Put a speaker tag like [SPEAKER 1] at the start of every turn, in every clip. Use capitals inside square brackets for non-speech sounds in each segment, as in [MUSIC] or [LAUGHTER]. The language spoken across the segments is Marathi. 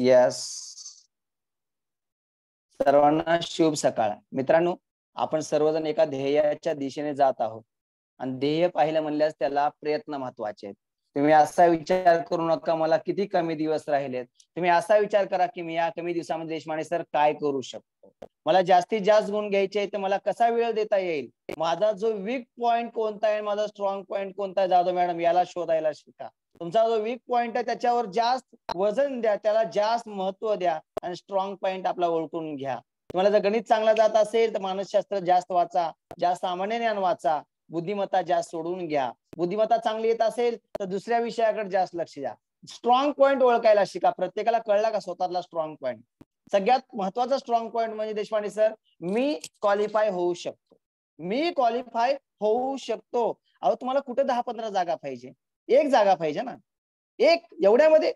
[SPEAKER 1] यस सर्वांना शुभ सकाळ. मित्रांनो आपण सर्वजण एका ध्येयाच्या दिशेने जात आहोत. आणि ध्येय पाहिलं म्हणल्यास त्याला प्रयत्न महत्त्वाचे आहेत. तुम्ही असा विचार करू नका मला किती कमी दिवस राहिलेत. तुम्ही असा विचार करा की मी या कमी दिवसामध्ये देशमाने सर काय करू शकतो? मला जास्तीत जास्त गुण घ्यायचे तर मला कसा वेळ देता येईल? माझा जो वीक पॉइंट कोणता आहे माझा स्ट्रॉंग पॉइंट कोणता आहे जाधव मॅडम याला शोधायला शिका. तुमचा जो वीक पॉइंट आहे त्याच्यावर जास्त वजन द्या त्याला जास्त महत्त्व द्या आणि स्ट्रॉंग पॉइंट आपला ओळखून घ्या. तुम्हाला जर गणित चांगला जात असेल तर मानसशास्त्र जास्त वाचा जास्त सामान्य ज्ञान वाचा बुद्धिमत्ता जास्त सोडून घ्या. बुद्धिमत्ता चांगली येत असेल तर दुसऱ्या विषयाकडे जास्त लक्ष द्या. स्ट्रॉंग पॉईंट ओळखायला शिका. प्रत्येकाला कळला का स्वतःला स्ट्रॉंग पॉईंट सगळ्यात महत्त्वाचा स्ट्रॉंग पॉईंट म्हणजे देशपांडे सर मी क्वालिफाय होऊ शकतो. मी क्वालिफाय होऊ शकतो. अहो तुम्हाला कुठे दहा पंधरा जागा पाहिजे? एक जागा पाहिजे ना. एक एवढ्यामध्ये.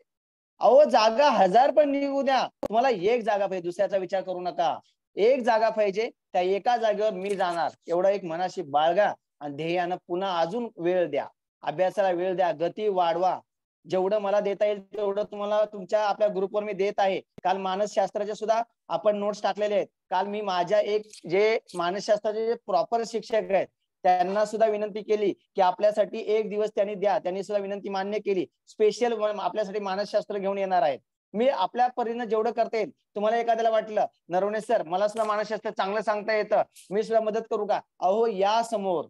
[SPEAKER 1] अहो जागा हजार पण निघू द्या. तुम्हाला एक जागा पाहिजे. दुसऱ्याचा विचार करू नका. एक जागा पाहिजे. त्या एका जागेवर मी जाणार. एवढा एक मनाशी बाळगा. आणि ध्येयानं पुन्हा अजून वेळ द्या. अभ्यासाला वेळ द्या गती वाढवा. जेवढं मला देता येईल तेवढं तुम्हाला तुमच्या आपल्या ग्रुपवर मी देत आहे. काल मानसशास्त्राचे सुद्धा आपण नोट्स टाकलेले आहेत. काल मी माझ्या एक जे मानसशास्त्राचे जे प्रॉपर शिक्षक आहेत त्यांना सुद्धा विनंती केली की आपल्यासाठी एक दिवस त्यांनी द्या. त्यांनी सुद्धा विनंती मान्य केली. स्पेशल आपल्यासाठी मानसशास्त्र घेऊन येणार आहेत. मी आपल्या परीनं जेवढं करता येईल तुम्हाला एखाद्याला वाटलं नरवणे सर मला सुद्धा मानसशास्त्र चांगलं सांगता येतं. मी सुद्धा मदत करू का? अहो या समोर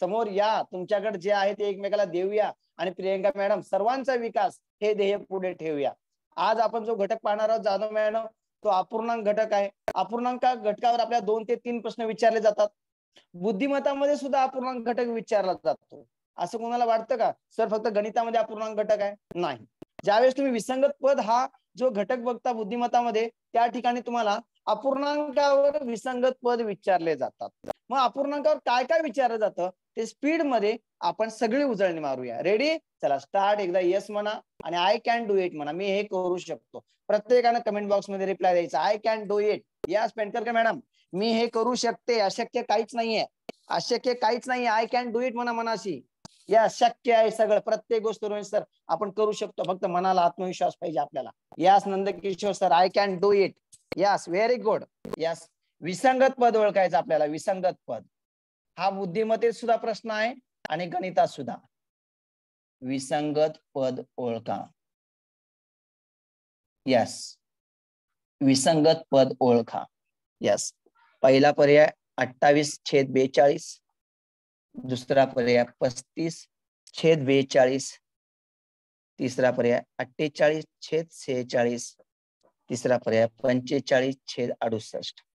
[SPEAKER 1] समोर या तुमच्याकडे जे आहे ते एकमेकाला देऊया. आणि प्रियंका मॅडम सर्वांचा विकास हे ध्येय पुढे ठेवूया. आज आपण जो घटक पाहणार आहोत जाधव मॅडम तो अपूर्णांक घटक आहे. अपूर्णांक घटकावर आपल्या दोन ते तीन प्रश्न विचारले जातात. बुद्धिमत्तामध्ये सुद्धा अपूर्णांक घटक विचारला जातो. असं कोणाला वाटतं का? सर फक्त गणितामध्ये अपूर्णांक घटक आहे? नाही. ज्यावेळेस तुम्ही विसंगत पद हा जो घटक बघता बुद्धिमत्तामध्ये त्या ठिकाणी तुम्हाला अपूर्णांकावर विसंगत पद विचारले जातात. मग अपूर्णांकावर काय काय विचारलं जातं? ते स्पीडमध्ये आपण सगळी उजळणी मारूया. रेडी चला स्टार्ट एकदा येस म्हणा आणि आय कॅन डू इट म्हणा. मी हे करू शकतो. प्रत्येकानं कमेंट बॉक्समध्ये रिप्लाय द्यायचा. आय कॅन डू इट यास पेंटकर मॅडम मी हे करू शकते. अशक्य काहीच नाहीये. अशक्य काहीच नाही आय कॅन डू इट म्हणा मनाशी. या शक्य आहे सगळं. प्रत्येक गोष्ट रोहित सर आपण करू शकतो. फक्त मनाला आत्मविश्वास पाहिजे आपल्याला. Yes Nandkishor sir I can do it yes very good yes विसंगत पद ओळखायचं आपल्याला. विसंगत पद. हा बुद्धिमत्तेत सुद्धा प्रश्न आहे आणि गणितात सुद्धा. विसंगत पद ओळखा. यस विसंगत पद ओळखा. यस पहिला पर्याय अठ्ठावीस छेद बेचाळीस. दुसरा पर्याय पस्तीस छेद बेचाळीस. तिसरा पर्याय अठ्ठेचाळीस छेद सेहेचाळीस. तिसरा पर्याय पंचेचाळीस छेद अडुसष्ट.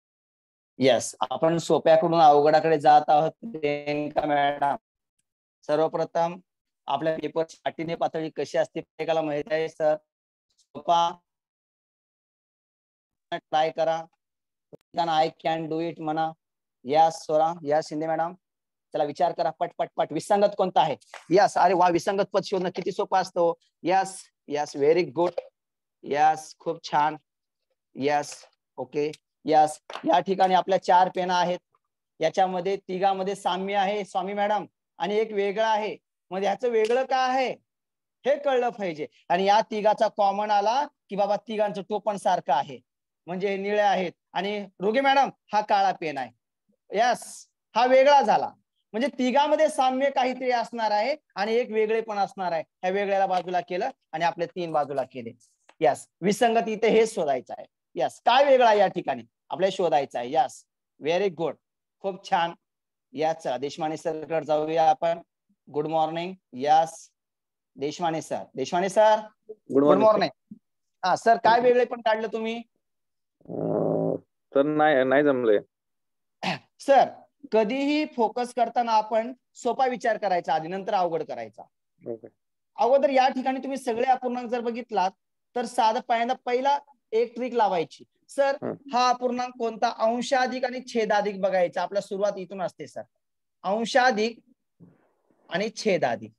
[SPEAKER 1] यस आपण सोप्याकडून अवघडाकडे जात आहोत प्रियंका मॅडम. सर्वप्रथम आपल्या पेपर अटीने पातळी कशी असते प्रत्येकाला माहीत आहे सर सोपा. ट्राय करा. आय कॅन डू इट म्हणा. या सोरा या शिंदे मॅडम. त्याला विचार करा. पट पट पट. विसंगत कोणता आहे? यस अरे वा विसंगत पद शोधणं किती सोपं असतो yes yes very good yes खूप छान. यस ओके यस या ठिकाणी आपल्या चार पेना आहेत. याच्यामध्ये तिघामध्ये साम्य आहे स्वामी मॅडम आणि एक वेगळं आहे. मग ह्याचं वेगळं काय आहे? हे कळलं पाहिजे. आणि या तिघाचा कॉमन आला की बाबा तिघांचं टोपण सारखं आहे. म्हणजे हे निळे आहेत. आणि रुगी मॅडम हा काळा पेन आहे. यस हा वेगळा झाला. म्हणजे तिघामध्ये साम्य काहीतरी असणार आहे आणि एक वेगळे पण असणार आहे. ह्या वेगळ्याला बाजूला केलं आणि आपल्या तीन बाजूला केले. यस विसंगत इथे हेच शोधायचं आहे. यस काय वेगळा या ठिकाणी? आपल्याला शोधायचं आहे. यस व्हेरी गुड खूप छान. यस चला देशमाने सरकडे जाऊया आपण. Good morning yes Deshmane sir Deshmane sir good morning हा सर काय वेगळे पण काढलं तुम्ही?
[SPEAKER 2] तर नाही नाही जमले. [COUGHS]
[SPEAKER 1] सर कधीही फोकस करताना आपण सोपा विचार करायचा आधी नंतर अवघड करायचा. अगोदर या ठिकाणी तुम्ही सगळे अपूर्णांक जर बघितलात तर साधं पहिल्यांदा पहिला एक ट्रिक लावायची. सर हा. अपूर्णांक कोणता? अंशाधिक आणि छेदाधिक बघायचा. आपल्या सुरुवात इथून असते सर अंशाधिक आणि छेदाधिक.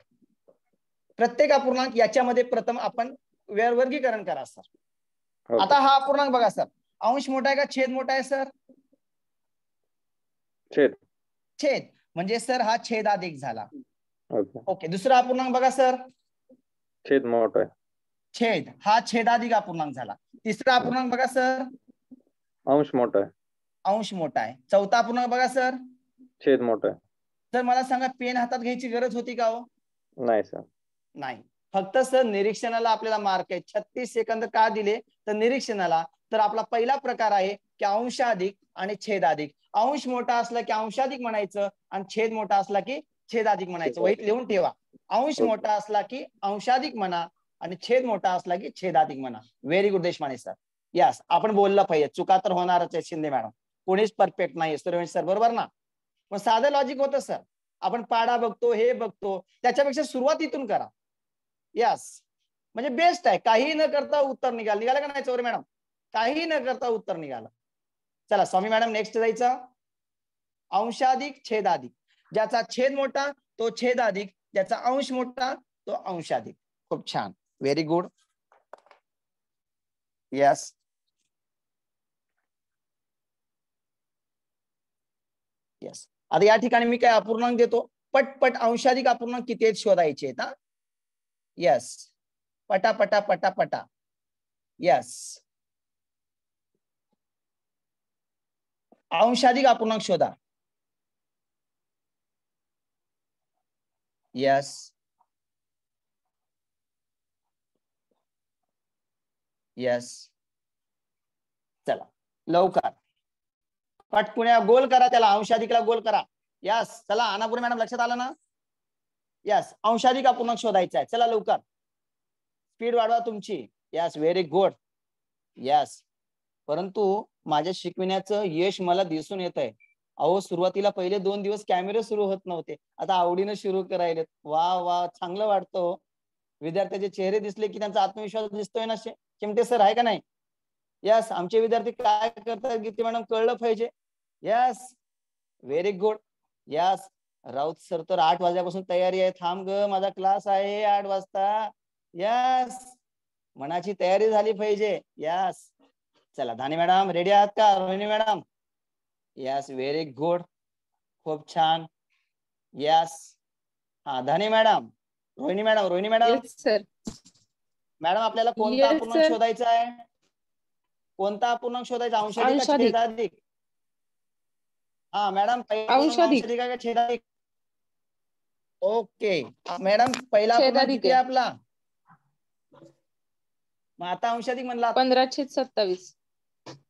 [SPEAKER 1] प्रत्येक अपूर्णांक याच्यामध्ये प्रथम आपण वर्गीकरण करा सर आता हा अपूर्णांक बघा सर अंश मोठा आहे का? छेद मोठा आहे सर
[SPEAKER 2] छेद.
[SPEAKER 1] छेद. म्हणजे सर हा छेदाधिक झाला. ओके. दुसरा अपूर्णांक बघा सर
[SPEAKER 2] छेद मोठा आहे.
[SPEAKER 1] छेद. हा छेदाधिक अपूर्णांक झाला. तिसरा अपूर्णांक बघा सर.
[SPEAKER 2] अंश मोठा आहे.
[SPEAKER 1] अंश मोठा आहे. चौथा अपूर्णांक बघा सर.
[SPEAKER 2] छेद मोठा आहे.
[SPEAKER 1] तर मला सांगा पेन हातात घ्यायची गरज होती का हो?
[SPEAKER 2] नाही सर.
[SPEAKER 1] नाही. फक्त सर निरीक्षणाला आपल्याला मार्क आहे. छत्तीस सेकंद का दिले? तर निरीक्षणाला. तर आपला पहिला प्रकार आहे की अंशाधिक आणि छेदाधिक. अंश मोठा असला की अंशाधिक म्हणायचं आणि छेद मोठा असला की छेदाधिक म्हणायचं. वहीत लिहून ठेवा. अंश. मोठा असला की अंशाधिक म्हणा. आणि छेद मोठा असला की छेदाधिक म्हणा. Very good Deshmane sir yes आपण बोललं पाहिजे. चुका तर होणारच आहे शिंदे मॅडम कोणीच परफेक्ट नाही सूर्यवंश सर बरोबर ना? पण साधं लॉजिक होतं सर आपण पाडा बघतो हे बघतो. त्याच्यापेक्षा सुरुवात इथून करा. यस म्हणजे बेस्ट आहे. काही न करता उत्तर निघाल. निघालं का नाही चौरे मॅडम काही न करता उत्तर निघालं. चला स्वामी मॅडम नेक्स्ट जायचं. अंशाधिक छेदाधिक. ज्याचा छेद मोठा तो छेदाधिक. ज्याचा अंश मोठा तो अंशाधिक. खूप छान. व्हेरी गुड यस यस आता या ठिकाणी मी काय अपूर्णांक देतो? पटपट अंशाधिक अपूर्णांक किती आहेत शोधायचे आहेत हा? यस पटा पटा पटा पटा यस अंशाधिक अपूर्णांक शोधा. यस यस चला. लवकर. पटकुण्या गोल करा त्याला. अंशाधिकला गोल करा. यस चला अनापुरे मॅडम लक्षात आलं ना? यस अंशाधिक अपूर्णांक शोधायचा आहे. चला लवकर. स्पीड वाढवा तुमची. यस व्हेरी गुड यस परंतु माझ्या शिकविण्याचं यश मला दिसून येत आहे अहो सुरुवातीला पहिले दोन दिवस कॅमेरे सुरू होत नव्हते. आता आवडीनं सुरू करायलेत. वा वा. चांगलं वाटतं हो. विद्यार्थ्याचे चेहरे दिसले की त्यांचा आत्मविश्वास दिसतोय ना चिमटे सर आहे का नाही? यस आमचे विद्यार्थी काय करतात गीते मॅडम? कळलं पाहिजे. Yes very good yes Raut sir तर आठ वाजल्यापासून तयारी आहे. थांब ग माझा क्लास आहे आठ वाजता. यस मनाची तयारी झाली पाहिजे. यस चला धानी मॅडम रेडी आहात का? Rohini madam? Yes very good खूप छान. यस हा Dhani madam Rohini madam Rohini madam.
[SPEAKER 3] Sir
[SPEAKER 1] madam आपल्याला कोणता
[SPEAKER 3] Yes,
[SPEAKER 1] अपूर्णांक. शोधायचा आहे? कोणता अपूर्णांक शोधायचा? अंशाधिक का
[SPEAKER 3] अंशाधिक.
[SPEAKER 1] छेदाधिक? हा मॅडम
[SPEAKER 3] अंशाधिक.
[SPEAKER 1] का छेदाधिक? ओके. मॅडम पहिला अपूर्णांक किती आहे. आपला? मग आता अंशाधिक म्हणला.
[SPEAKER 3] पंधरा छेद सत्तावीस.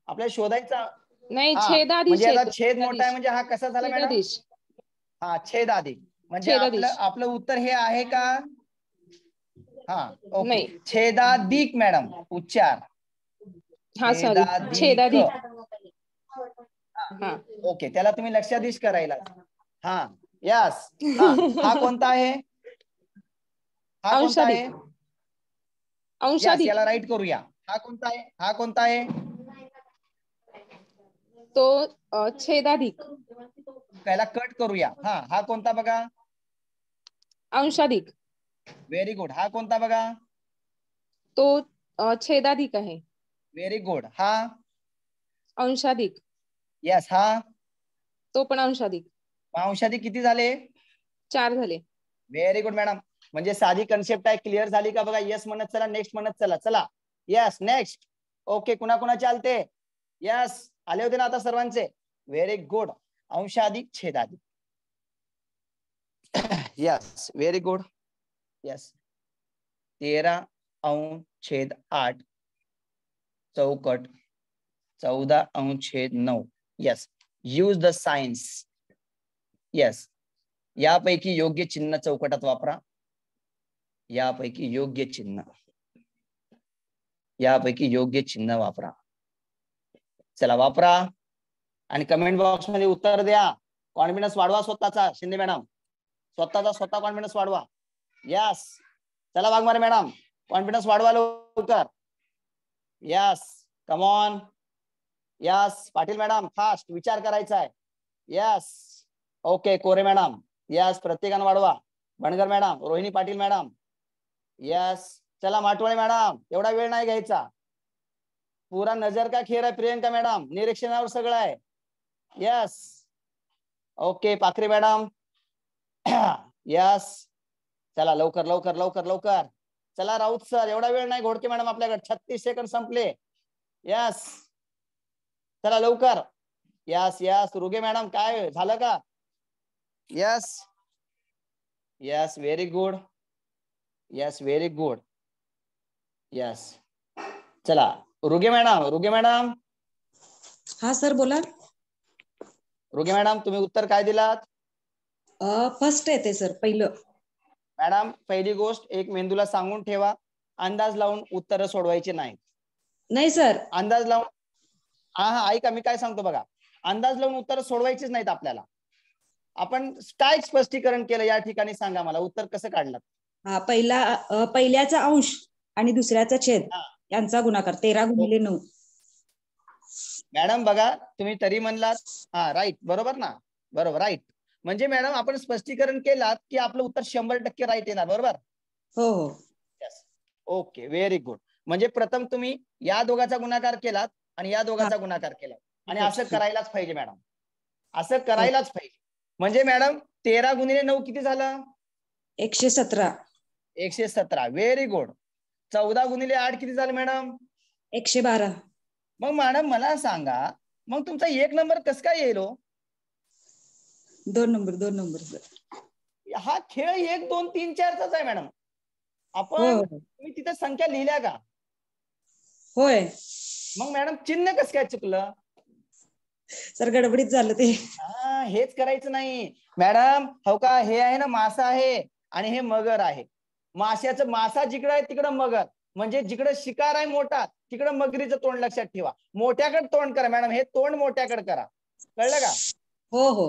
[SPEAKER 1] आपल्याला शोधायचा.
[SPEAKER 3] नाही छेदाधीश
[SPEAKER 1] म्हणजे. छेद मोठा आहे म्हणजे हा कसा झाला मॅडम? हा छेदाधिक. म्हणजे
[SPEAKER 3] छेदाधीश.
[SPEAKER 1] आपलं आपलं उत्तर हे आहे का? हा ओके। छेदाधिक मैडम उच्चार।
[SPEAKER 3] हा सॉरी
[SPEAKER 1] छेदाधिक.
[SPEAKER 3] छेदाधिक
[SPEAKER 1] ओके त्याला तुम्ही लक्षाधीश करायला. हा यस [LAUGHS] हा. कोणता आहे? हा कोणता
[SPEAKER 3] अंशाधिक.
[SPEAKER 1] आहे? Yes,
[SPEAKER 3] अंशाधिक
[SPEAKER 1] याला राईट करूया. हा कोणता आहे? हा कोणता आहे?
[SPEAKER 3] तो छेदाधिक
[SPEAKER 1] त्याला कट करूया. हा हा कोणता बघा?
[SPEAKER 3] अंशाधिक
[SPEAKER 1] व्हेरी गुड हा कोणता बघा?
[SPEAKER 3] तो छेदाधिक आहे.
[SPEAKER 1] व्हेरी गुड हा?
[SPEAKER 3] अंशाधिक.
[SPEAKER 1] यस हा?
[SPEAKER 3] तो पण अंशाधिक.
[SPEAKER 1] अंशाधिक किती झाले?
[SPEAKER 3] चार झाले.
[SPEAKER 1] व्हेरी गुड मॅडम म्हणजे साधी कन्सेप्ट आहे. क्लिअर झाली का बघा? येस म्हणत चला नेक्स्ट म्हणत चला. चला. यस नेक्स्ट ओके कुणा कुणा चालते यस आले होते ना आता सर्वांचे? व्हेरी गुड अंशाधिक छेदाधिक. यस व्हेरी गुड यस तेरा अंश छेद आठ. चौकट. चौदा अंश छेद नऊ. Yes use the signs yes यापैकी योग्य चिन्ह चौकटात वापरा. यापैकी योग्य चिन्ह. यापैकी योग्य चिन्ह वापरा. चला वापरा. आणि कमेंट बॉक्समध्ये उत्तर द्या. कॉन्फिडन्स वाढवा स्वतःचा. शिंदे मॅडम. स्वतःचा स्वतः कॉन्फिडन्स वाढवा. यस चला वाघमारे मॅडम कॉन्फिडन्स वाढवा लवकर. Yes come on yes Patil madam fast विचार करायचा आहे yes okay Kore madam yes प्रत्येकानं वाढवा. Bangar madam Rohini Patil madam yes चला माटवळे मॅडम एवढा वेळ नाही घ्यायचा. पुरा नजर का खेर आहे प्रियंका मॅडम निरीक्षणावर सगळं आहे. Yes okay Pakhare madam yes [CLEARS THROAT] चला लवकर लवकर लवकर लवकर. चला राऊत सर एवढा वेळ नाही घोडके मॅडम आपल्याकडे. छत्तीस सेकंद संपले. यस चला लवकर. यस यस रुगे मॅडम काय झालं का? Yes yes very good yes very good yes चला. Ruge madam Ruge madam.
[SPEAKER 4] हा सर बोला.
[SPEAKER 1] रुगे मॅडम तुम्ही उत्तर काय दिलात?
[SPEAKER 4] फर्स्ट येते सर. पहिलं.
[SPEAKER 1] मॅडम पहिली गोष्ट एक मेंदूला सांगून ठेवा अंदाज लावून उत्तर सोडवायचे नाही
[SPEAKER 4] नाही सर.
[SPEAKER 1] अंदाज लावून हा हा ऐका मी काय सांगतो बघा. अंदाज लावून उत्तर सोडवायचीच नाहीत आपल्याला. आपण काय स्पष्टीकरण केलं या ठिकाणी सांगा मला उत्तर कसं काढलं
[SPEAKER 4] हा पहिला पहिल्याचा अंश आणि दुसऱ्याचा छेद. यांचा गुणाकार तेरा गुणिले नऊ.
[SPEAKER 1] मॅडम बघा तुम्ही तरी म्हणलात. हा राईट बरोबर ना? बरोबर राईट म्हणजे मॅडम आपण स्पष्टीकरण केलात की आपलं उत्तर शंभर टक्के राईट येणार बरोबर?
[SPEAKER 4] हो हो.
[SPEAKER 1] ओके व्हेरी गुड म्हणजे प्रथम तुम्ही या दोघाचा गुणाकार केलात आणि या दोघाचा गुणाकार केला आणि असं करायलाच पाहिजे मॅडम. असं करायलाच पाहिजे. म्हणजे मॅडम तेरा गुणिले नऊ किती झालं?
[SPEAKER 4] एकशे सतरा.
[SPEAKER 1] एकशे सतरा. व्हेरी गुड चौदा गुणिले आठ किती झालं मॅडम?
[SPEAKER 4] एकशे बारा.
[SPEAKER 1] मग मॅडम मला सांगा मग तुमचा एक नंबर कस काय येईल हो?
[SPEAKER 4] दोन नंबर दोन नंबर सर
[SPEAKER 1] हा खेळ एक दोन तीन चारचाच आहे मॅडम आपण. तुम्ही तिथे संख्या लिहिल्या का?
[SPEAKER 4] होय.
[SPEAKER 1] मग मॅडम चिन्ह कसं काय चुकलं?
[SPEAKER 4] सर गडबडीत झालं ते.
[SPEAKER 1] हा हेच करायचं नाही. मॅडम हो का हे आहे ना मासा आहे आणि हे मगर आहे. माशाचं मासा जिकडं आहे तिकडं मगर. म्हणजे जिकडं शिकार आहे मोठा तिकडं मगरीचं तोंड लक्षात ठेवा. मोठ्याकडे तोंड करा मॅडम हे तोंड मोठ्याकडे करा. कळलं का?
[SPEAKER 4] हो हो.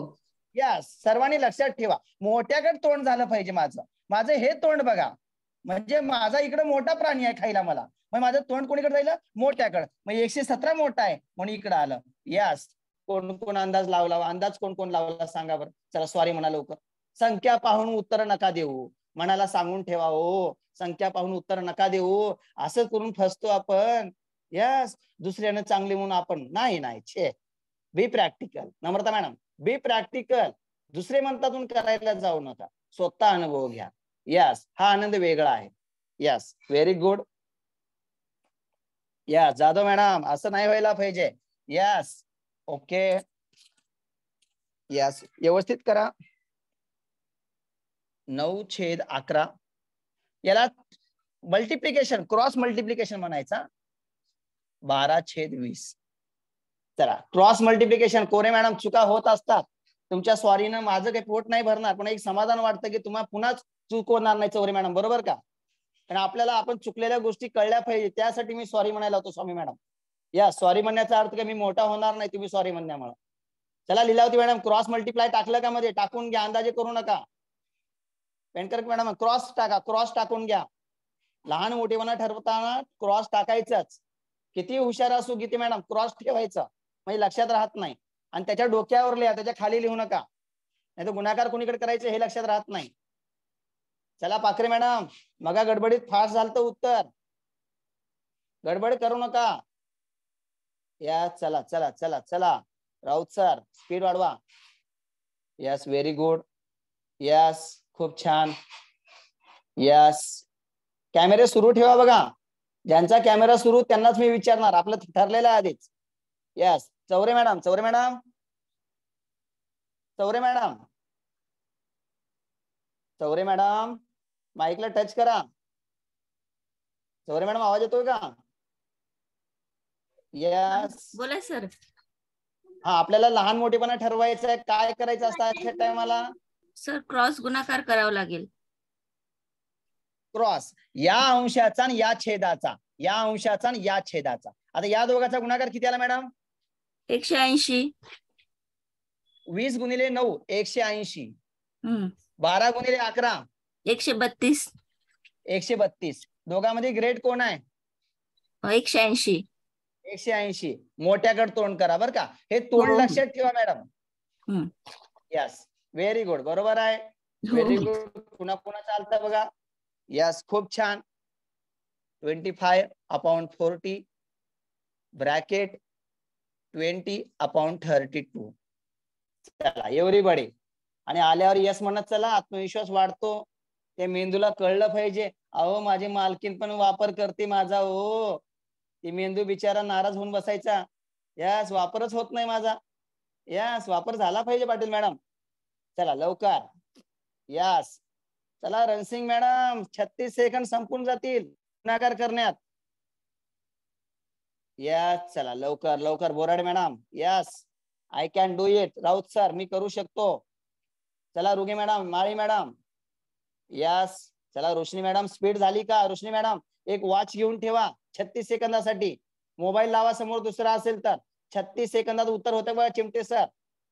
[SPEAKER 1] या सर्वांनी लक्षात ठेवा. मोठ्याकडे तोंड झालं पाहिजे माझं. माझं हे तोंड बघा. म्हणजे माझा इकडं मोठा प्राणी आहे खायला मला. मग माझं तोंड कोणीकडे राहिलं? मोठ्याकडं. मग एकशे सतरा मोठा आहे म्हणून इकडं आलं. यास कोण कोण अंदाज लावला? अंदाज कोण कोण लावला? सांगा बरं. चला सॉरी म्हणा लवकर. संख्या पाहून उत्तर नका देऊ. मनाला सांगून ठेवा हो. संख्या पाहून उत्तर नका देऊ. असं करून फसतो आपण. यस दुसऱ्यानं चांगले म्हणून आपण. नाही नाही. छे. Be practical Namrata madam. Be practical दुसरे म्हणतातून करायला जाऊ नका. स्वतः अनुभव घ्या. यस हा आनंद वेगळा आहे. यस व्हेरी गुड या जाधव मॅडम असं नाही व्हायला पाहिजे. यस ओके यस व्यवस्थित करा. नऊ छेद अकरा. याला मल्टिप्लिकेशन क्रॉस मल्टिप्लिकेशन म्हणायचा. बारा छेद वीस. चला. क्रॉस मल्टिप्लिकेशन कोरे मॅडम चुका होत असतात. तुमच्या स्वारीनं माझं काही पोट नाही भरणार पण एक समाधान वाटतं की तुम्हाला पुन्हा चूक होणार नाही चौरे मॅडम बरोबर का? कारण आपल्याला आपण चुकलेल्या गोष्टी कळल्या पाहिजे त्यासाठी मी सॉरी म्हणायला होतो स्वामी मॅडम या सॉरी म्हणण्याचा अर्थ का मी मोठा होणार नाही तुम्ही सॉरी म्हणण्यामुळे. चला लिलावती मॅडम क्रॉस मल्टिप्लाय टाकलं का मध्ये? टाकून घ्या अंदाजे करू नका. पेंटकर मॅडम क्रॉस टाका क्रॉस टाकून घ्या. लहान मोठेपणा ठरवताना क्रॉस टाकायचंच. किती हुशार असू किती मॅडम क्रॉस ठेवायचा. म्हणजे लक्षात राहत नाही. आणि त्याच्या डोक्यावर लिहा त्याच्याखाली लिहू नका. नाही तर गुन्हाकार कोणीकडे करायचे हे लक्षात राहत नाही. चला पाखरे मॅडम मगा गडबडीत फास्ट झालं उत्तर. गडबड करू नका. या चला चला चला चला. राऊत सर स्पीड वाढवा. यस व्हेरी गुड यस खूप छान. यस कॅमेरे सुरू ठेवा बघा. ज्यांचा कॅमेरा सुरू त्यांनाच मी विचारणार. आपलं ठरलेलं आहे आधीच. Yes Chaure madam Chaure madam. Chaure madam. Chaure madam माईकला touch करा. चौरे मॅडम आवाज येतोय का? यस
[SPEAKER 5] बोला सर.
[SPEAKER 1] हा आपल्याला लहान मोठेपणा ठरवायचं आहे. काय करायचं असतं अशा टायमाला?
[SPEAKER 5] सर क्रॉस गुणाकार करावा लागेल.
[SPEAKER 1] क्रॉस. या अंशाचा आणि या छेदाचा. या अंशाचा आणि या छेदाचा. आता या दोघांचा गुणाकार किती आला मॅडम?
[SPEAKER 5] एकशे ऐंशी.
[SPEAKER 1] वीस गुणिले नऊ एकशे ऐंशी. बारा गुणिले अकरा.
[SPEAKER 5] एकशे बत्तीस.
[SPEAKER 1] एकशे बत्तीस. दोघांमध्ये ग्रेड कोण आहे?
[SPEAKER 5] अ, एकशे ऐंशी.
[SPEAKER 1] एकशे ऐंशी. मोठ्याकडे तोंड करा बर का. हे तोंड
[SPEAKER 5] हो.
[SPEAKER 1] लक्षात ठेवा मॅडम. यस व्हेरी गुड बरोबर आहे?
[SPEAKER 5] हो.
[SPEAKER 1] व्हेरी गुड पुन्हा पुन्हा चालतं बघा. यस खूप छान. Twenty five upon forty bracket twenty upon thirty two. चला एव्हरीबडी. आणि आल्यावर यस म्हणत चला आत्मविश्वास वाढतो. त्या मेंदूला कळलं पाहिजे. अहो माझी मालकीन पण वापर करते माझा ओ ती मेंदू बिचारा नाराज होऊन बसायचा. यास वापरच होत नाही माझा. यास वापर झाला पाहिजे पाटील मॅडम. चला लवकर. यास चला रणसिंग मॅडम छत्तीस सेकंड संपून जातील. गुणाकार करण्यात. यस चला लवकर लवकर Borade madam. Yes I can do it Raut sir मी करू शकतो. चला Ruge madam Mali madam. Yes चला रोशनी मॅडम स्पीड झाली का? रोशनी मॅडम एक वॉच घेऊन ठेवा. छत्तीस सेकंदासाठी. मोबाईल लावा समोर दुसरा असेल तर. छत्तीस सेकंदात उत्तर होतं बघा चिमटे सर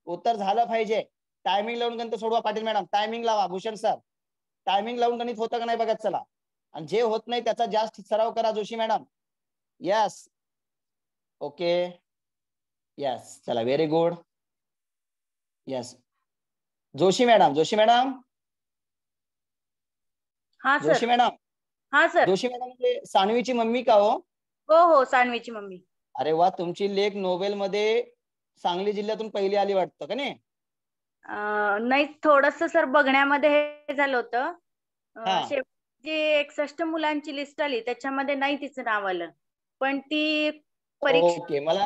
[SPEAKER 1] उत्तर झालं पाहिजे. टायमिंग लावून गणित सोडवा पाटील मॅडम. टायमिंग लावा भूषण सर टायमिंग लावून गणित होतं का नाही बघत चला. आणि जे होत नाही त्याचा जास्त सराव करा Joshi madam. Yes okay yes चला very good yes Joshi madam Joshi madam
[SPEAKER 6] हा
[SPEAKER 1] जोशी मॅडम
[SPEAKER 6] हा सर
[SPEAKER 1] जोशी मॅडम म्हणजे सानवीची मम्मी का हो?
[SPEAKER 6] हो हो सानवीची मम्मी.
[SPEAKER 1] अरे वा तुमची लेख नोबेल मध्ये सांगली जिल्ह्यातून पहिली आली वाटतं का नाही?
[SPEAKER 6] नाही थोडस सर बघण्यामध्ये हे झालं होतं. जी एकसष्ट मुलांची लिस्ट आली त्याच्यामध्ये नाही तिचं नाव आलं. पण ती परीक्षा
[SPEAKER 1] मला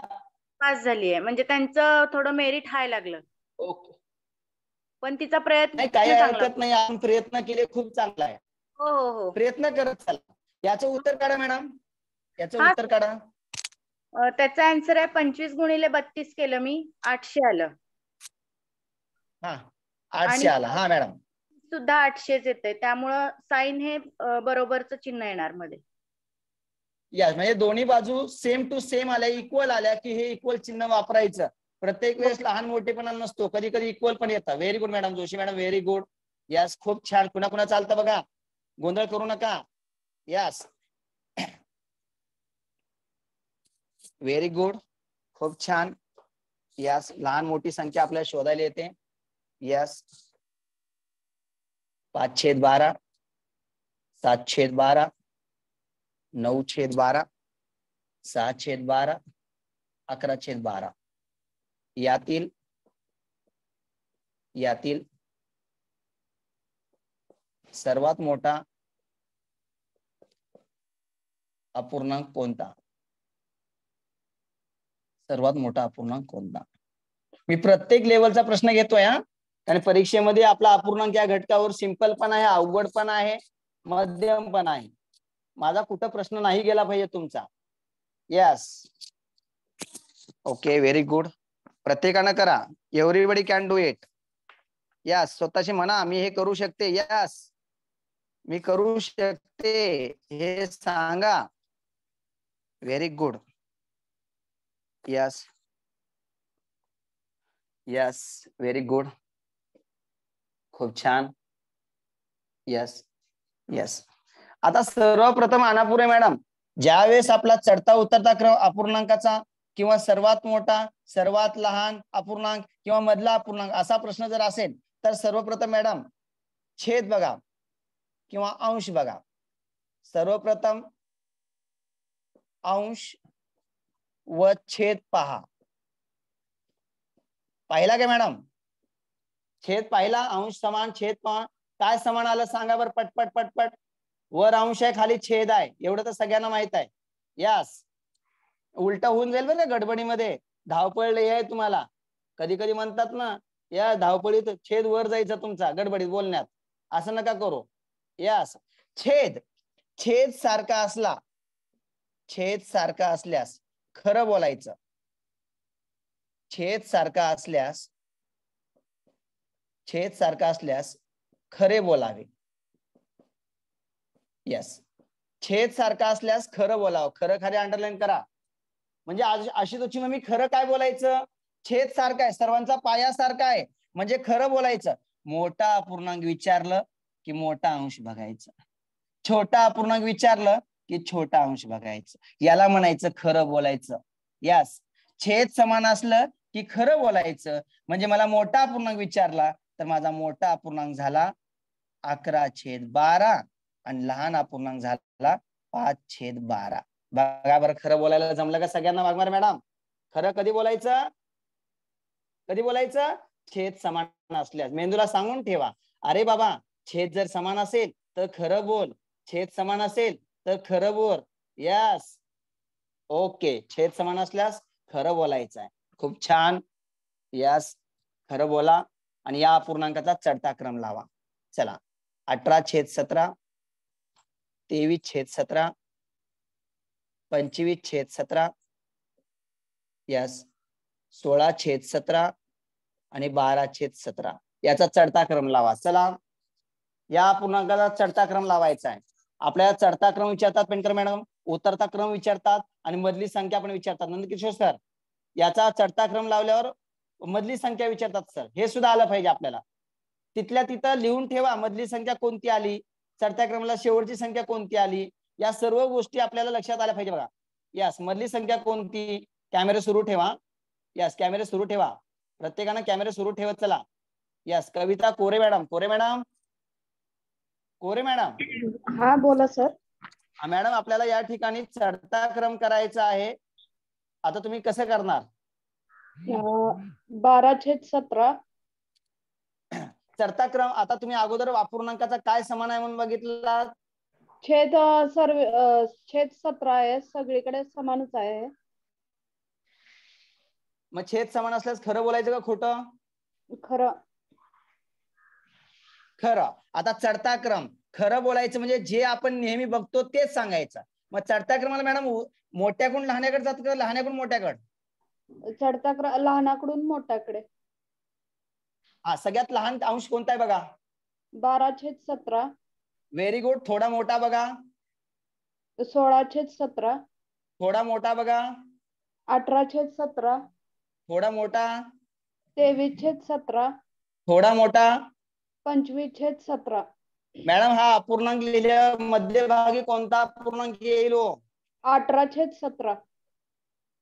[SPEAKER 6] पास झाली आहे. म्हणजे त्यांचं थोडं मेरिट हाय लागलं.
[SPEAKER 1] ओके.
[SPEAKER 6] पण तिचा प्रयत्न
[SPEAKER 1] नाही काही हरकत नाही. आपण प्रयत्न केले खूप चांगला आहे.
[SPEAKER 6] हो हो हो.
[SPEAKER 1] प्रयत्न करत चला. याचं उत्तर काढा मॅडम. याचं. उत्तर काढा.
[SPEAKER 6] त्याचा आन्सर आहे पंचवीस गुणिले बत्तीस केलं मी. आठशे आलं.
[SPEAKER 1] हा आठशे आला. हा मॅडम.
[SPEAKER 6] सुद्धा आठशेच येते त्यामुळं साईन हे बरोबरचं चिन्ह येणार मध्ये.
[SPEAKER 1] या म्हणजे दोन्ही बाजू सेम टू सेम आल्या इक्वल आल्या की हे इक्वल चिन्ह वापरायचं. प्रत्येक वेळेस लहान मोठेपणा नसतो. कधी कधी इक्वल पण येतं. Very good madam Joshi. Madam very good yes खूप छान. कुणा कुणा चालतं बघा. गोंधळ करू नका. यास व्हेरी गुड खूप छान. यास लहान मोठी संख्या आपल्याला शोधायला येते. यस पाच छेद बारा. सात छेद बारा. नऊ छेद बारा सहा छेद बारा अकरा छेद बारा. यातील यातील सर्वात मोठा अपूर्णांक कोणता? सर्वात मोठा अपूर्णांक कोणता? मी प्रत्येक लेवलचा प्रश्न घेतोय हा. आणि परीक्षेमध्ये आपला अपूर्णांक या घटकावर सिंपल पण आहे अवघड पण आहे मध्यम पण आहे. माझा कुठं प्रश्न नाही गेला पाहिजे तुमचा. यस ओके व्हेरी गुड प्रत्येकानं करा. Everybody can do it yes स्वतःशी म्हणा मी हे करू शकते. यस मी करू शकते. हे सांगा. Very good yes yes very good खूप छान. यस यस आता सर्वप्रथम अनापुरे मॅडम ज्यावेळेस आपला चढता उतरता क्रम अपूर्णांकाचा किंवा सर्वात मोठा सर्वात लहान अपूर्णांक किंवा मधला अपूर्णांक असा प्रश्न जर असेल तर सर्वप्रथम मॅडम छेद बघा किंवा अंश बघा. सर्वप्रथम अंश व छेद पहा. पाहिला का मॅडम? छेद पाहिला अंश समान छेद पहा. काय समान आलं सांगा बरं पटपट पटपट. वर अंश आहे खाली छेद आहे. एवढं तर सगळ्यांना माहीत आहे. यास उलट होऊन जाईल बरं का गडबडीमध्ये. धावपळ हे आहे तुम्हाला. कधी कधी म्हणतात ना या धावपळीत छेद वर जायचा तुमचा गडबडीत बोलण्यात. असं नका करू. यास छेद. छेद सारखा असला छेद सारखा असल्यास खरं बोलायचं. छेद सारखा असल्यास छेद सारखा असल्यास खरे बोलावे. येस छेद सारखा असल्यास खरं बोलावं. खरं खरे अंडरलाईन करा. म्हणजे आज अशी तुझी मम्मी खरं काय बोलायचं? छेद सारखा आहे. सर्वांचा पाया सारखा आहे. म्हणजे खरं बोलायचं. मोठा अपूर्णांक विचारलं की मोठा अंश बघायचं. छोटा अपूर्णांक विचारलं की छोटा अंश बघायचं. याला म्हणायचं खरं बोलायचं. यास छेद समान असलं की खरं बोलायचं. म्हणजे मला मोठा अपूर्णांक विचारला तर माझा मोठा अपूर्णांक झाला अकरा छेद बारा. आणि लहान अपूर्णांक झाला पाच छेद बारा. बघा बरं खरं बोलायला जमलं का सगळ्यांना वागणार मॅडम? खरं कधी बोलायचं? कधी बोलायचं? छेद समान असल्यास. मेंदूला सांगून ठेवा. अरे बाबा छेद जर समान असेल तर खरं बोल. छेद समान असेल तर खरं बोल. यस. ओके. छेद समान असल्यास खरं बोलायचं आहे. खूप छान. यस. खरं बोला. आणि या अपूर्णांकाचा चढता क्रम लावा. चला. अठरा छेद सतरा. तेवीस छेद सतरा पंचवीस छेद सतरा यस सोळा छेद सतरा आणि बारा छेद सतरा. याचा चढता क्रम लावा. चला या पूर्णांकाचा चढता क्रम लावायचा आहे. आपल्याला चढता क्रम विचारतात पेंटर मॅडम उतरता क्रम विचारतात आणि मधली संख्या पण विचारतात. नंदकिशोर सर याचा चढता क्रम लावल्यावर मधली संख्या विचारतात सर. हे सुद्धा आलं पाहिजे आपल्याला. तिथल्या तिथं लिहून ठेवा मधली संख्या कोणती आली? चढत्या क्रमाला शेवटची संख्या कोणती आली? या सर्व गोष्टी आपल्याला लक्षात आल्या पाहिजे बघा. यस मधली संख्या कोणती? कॅमेरा सुरू ठेवा. यस कॅमेरा सुरू ठेवा. प्रत्येकानं कॅमेरा सुरू ठेवत चला. Yes Kavita Kore madam Kore madam? Kore madam?
[SPEAKER 7] हा बोला सर.
[SPEAKER 1] मॅडम आपल्याला या ठिकाणी चढता क्रम करायचा आहे. आता तुम्ही कसं करणार?
[SPEAKER 7] बारा छेद सतरा.
[SPEAKER 1] चढता क्रम आता तुम्ही अगोदर अपूर्णांकाचा काय समान आहे म्हणून बघितला
[SPEAKER 7] छेद सर्व छेद सतरा आहे सगळीकडे समानच आहे.
[SPEAKER 1] मग छेद समान असल्यास खरं बोलायचं का खोटं?
[SPEAKER 7] खरं.
[SPEAKER 1] खरं. आता चढता क्रम खरं बोलायचं म्हणजे जे आपण नेहमी बघतो तेच सांगायचं. मग चढता क्रमाला मॅडम मोठ्याकडून लहान्याकडे जात का मोठ्याकडे?
[SPEAKER 7] चढता क्रम लहानाकडून मोठ्याकडे.
[SPEAKER 1] हा सगळ्यात लहान अंश कोणता आहे बघा?
[SPEAKER 7] बारा छेद सतरा.
[SPEAKER 1] व्हेरी गुड थोडा मोठा बघा.
[SPEAKER 7] सोळा छेद सतरा.
[SPEAKER 1] थोडा मोठा बघा.
[SPEAKER 7] अठरा छेद सतरा.
[SPEAKER 1] थोडा मोठा.
[SPEAKER 7] तेवीस छेद सतरा.
[SPEAKER 1] थोडा मोठा.
[SPEAKER 7] पंचवीस छेद सतरा.
[SPEAKER 1] मॅडम हा अपूर्णांक लिहिल्या मध्यभागी कोणता अपूर्णांक येईल हो?
[SPEAKER 7] अठरा छेद सतरा.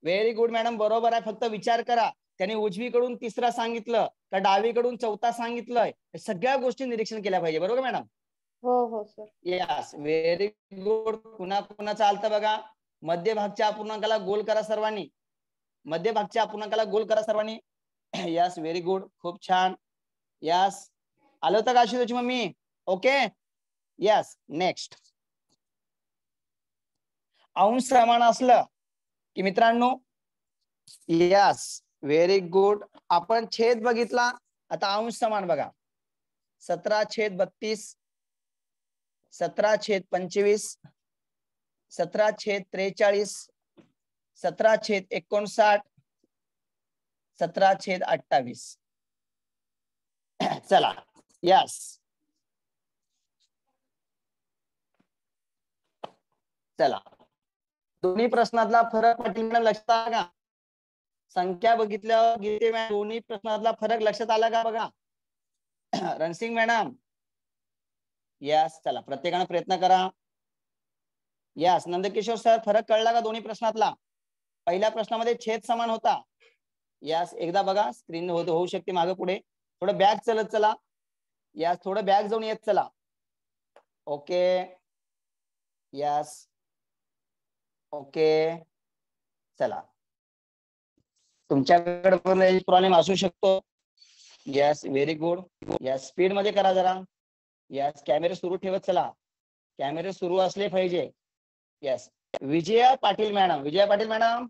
[SPEAKER 1] Very good madam. बरोबर आहे. फक्त विचार करा. त्याने उजवीकडून तिसरा सांगितलं का डावीकडून चौथा सांगितलंय सगळ्या गोष्टी निरीक्षण केल्या पाहिजे बरोबर मॅडम?
[SPEAKER 7] हो हो सर.
[SPEAKER 1] यस व्हेरी गुड पुन्हा पुन्हा चालतं बघा? मध्यभागच्या अपूर्णांकाला गोल करा सर्वांनी. मध्यभागच्या अपूर्णांकाला गोल करा सर्वांनी. यस व्हेरी गुड खूप छान. यस आलं होतं का आशुतोची मम्मी? ओके यस नेक्स्ट अंश समान असलं की मित्रांनो यस व्हेरी गुड आपण छेद बघितला. आता अंश समान बघा. सतरा छेद बत्तीस. सतरा छेद पंचवीस. सतरा छेद त्रेचाळीस. सतरा छेद एकोणसाठ. सतरा छेद अठ्ठावीस. चला. यस चला. दोन्ही प्रश्नातला फरक पाटील लक्षात आला का? संख्या बघितल्यावर गीते मॅडम दोन्ही प्रश्नातला फरक लक्षात आला का बघा? [CLEARS THROAT] रणसिंग मॅडम. यस चला प्रत्येकानं प्रयत्न करा. यस नंदकिशोर सर फरक कळला का दोन्ही प्रश्नातला? पहिल्या प्रश्नामध्ये छेद समान होता. यास एकदा बघा स्क्रीन होत होऊ शकते मागे पुढे. थोडं बॅग चलत चला. यास थोडं बॅग जाऊन येत चला. ओके यस ओके चला. तुमच्याकडे पण प्रॉब्लेम असू शकतो. यस व्हेरी गुड यस स्पीडमध्ये करा जरा. यस कॅमेरे सुरू ठेवत चला. कॅमेरे सुरू असले पाहिजे. Yes Vijaya Patil madam Vijaya Patil madam?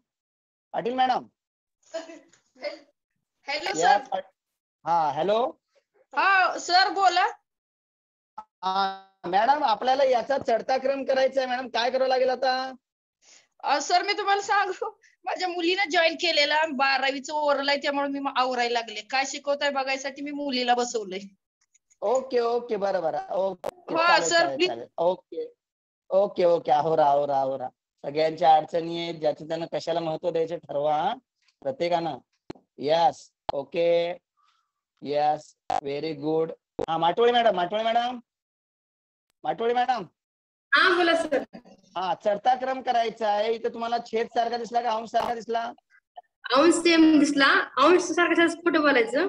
[SPEAKER 1] Patil madam?
[SPEAKER 8] Hello sir
[SPEAKER 1] हा हॅलो
[SPEAKER 8] हा सर बोला.
[SPEAKER 1] मॅडम आपल्याला याचा चढता क्रम करायचा आहे. मॅडम काय करावं लागेल आता?
[SPEAKER 8] सर मी तुम्हाला सांगू. माझ्या मुलीनं जॉईन केलेला बारावीचं ओरल आहे त्यामुळे मी आवरायला लागले. काय शिकवताय बघायसाठी मी मुलीला बसवलंय.
[SPEAKER 1] ओके ओके बरं बरं. ओके
[SPEAKER 8] हा, सर,
[SPEAKER 1] ओके. Okay okay. आहोरा आहोरा आहोरा सगळ्यांच्या अडचणी आहेत ज्याचं त्यानं कशाला महत्त्व द्यायचे ठरवा. प्रत्येकानं. Yes okay. Yes very good हा Matole madam Matole madam. Matole madam.
[SPEAKER 8] हा बोला सर.
[SPEAKER 1] हा चढता क्रम करायचा आहे. इथं तुम्हाला छेद सारखा दिसला का अंश सारखा दिसला?
[SPEAKER 8] अंश सेम दिसला. अंश सारखं कुठं बोलायचं.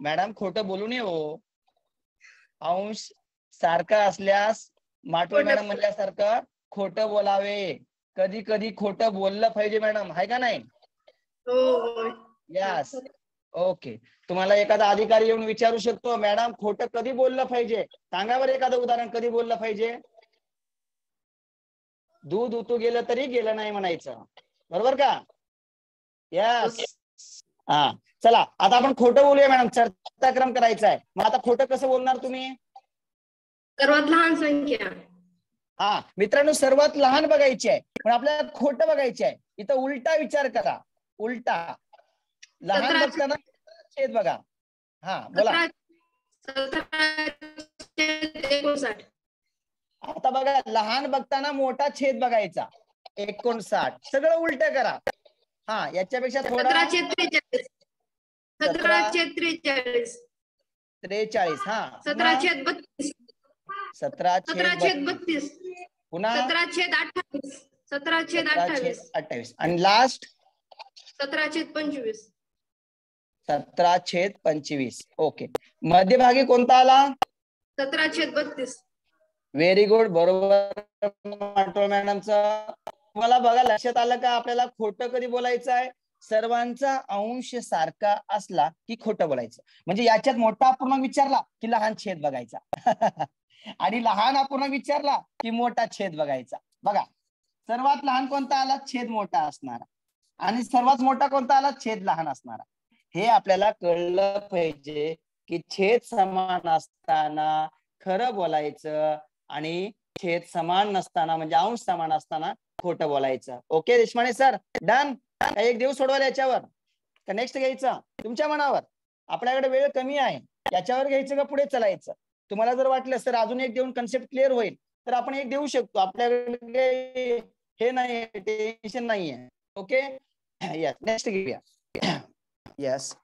[SPEAKER 1] मॅडम खोटं बोलू नये हो. अंश सारखा असल्यास
[SPEAKER 8] खोटं
[SPEAKER 1] मॅडम म्हणल्यासारखं खोटं बोलावे. कधी कधी खोटं बोललं पाहिजे मॅडम आहे का नाही?
[SPEAKER 8] हो
[SPEAKER 1] यस ओके तुम्हाला एखादा अधिकारी येऊन विचारू शकतो मॅडम खोटं कधी बोललं पाहिजे? सांगा बरं एखादं उदाहरण कधी बोललं पाहिजे? दूध उतू गेलं तरी गेलं नाही म्हणायचं. बरोबर का? यस हा. चला आता आपण खोटं बोलूया मॅडम. चर्चाक्रम करायचा आहे. मग आता खोटं कसं बोलणार तुम्ही?
[SPEAKER 9] सर्वात लहान संख्या.
[SPEAKER 1] हा. मित्रांनो सर्वात लहान बघायची आहे. पण आपल्याला खोटं बघायचे आहे. इथं उलटा विचार करा. उलटा. लहान बघताना छेद बघा. हा बोला. आता बघा लहान बघताना मोठा छेद बघायचा. एकोणसाठ. सगळं उलट करा. हा याच्यापेक्षा थोडा
[SPEAKER 9] सतराशे त्रेचाळीस त्रेचाळीस
[SPEAKER 1] त्रेचाळीस हा.
[SPEAKER 9] सतराशे बत्तीस.
[SPEAKER 1] सतरा
[SPEAKER 9] सतराशे बत्तीस.
[SPEAKER 1] पुन्हा
[SPEAKER 9] सतराशे अठ्ठावीस. सतराशे अठ्ठावीस.
[SPEAKER 1] अठ्ठावीस. आणि लास्ट
[SPEAKER 9] सतराशे पंचवीस.
[SPEAKER 1] सतरा छेद पंचवीस. ओके. मध्यभागी कोणता आला?
[SPEAKER 9] सतराशे बत्तीस.
[SPEAKER 1] व्हेरी गुड बरोबर मॅडमचं. मला बघा लक्षात आलं का आपल्याला खोटं कधी बोलायचं आहे? सर्वांचा अंश सारखा असला की खोटं बोलायचं. म्हणजे याच्यात मोठा अपूर्णांक विचारला की लहान छेद बघायचा. [LAUGHS] आणि लहान अपूर्णांक विचारला की मोठा छेद बघायचा. बघा सर्वात लहान कोणता आला? छेद मोठा असणारा. आणि सर्वात मोठा कोणता आला? छेद लहान असणारा. हे आपल्याला कळलं पाहिजे की छेद समान असताना खरं बोलायचं आणि छेद समान नसताना म्हणजे अंश समान असताना खोटं बोलायचं. ओके देशमाने सर डन एक देऊ सोडवायला याच्यावर? का नेक्स्ट घ्यायचा? तुमच्या मनावर. आपल्याकडे वेळ कमी आहे. याच्यावर घ्यायचं का पुढे चलायचं? तुम्हाला जर वाटलं सर अजून एक देऊन कन्सेप्ट क्लिअर होईल तर आपण एक देऊ शकतो. आपल्याकडे हे नाही टेन्शन नाहीये. ओके येस नेक्स्ट घेऊया. येस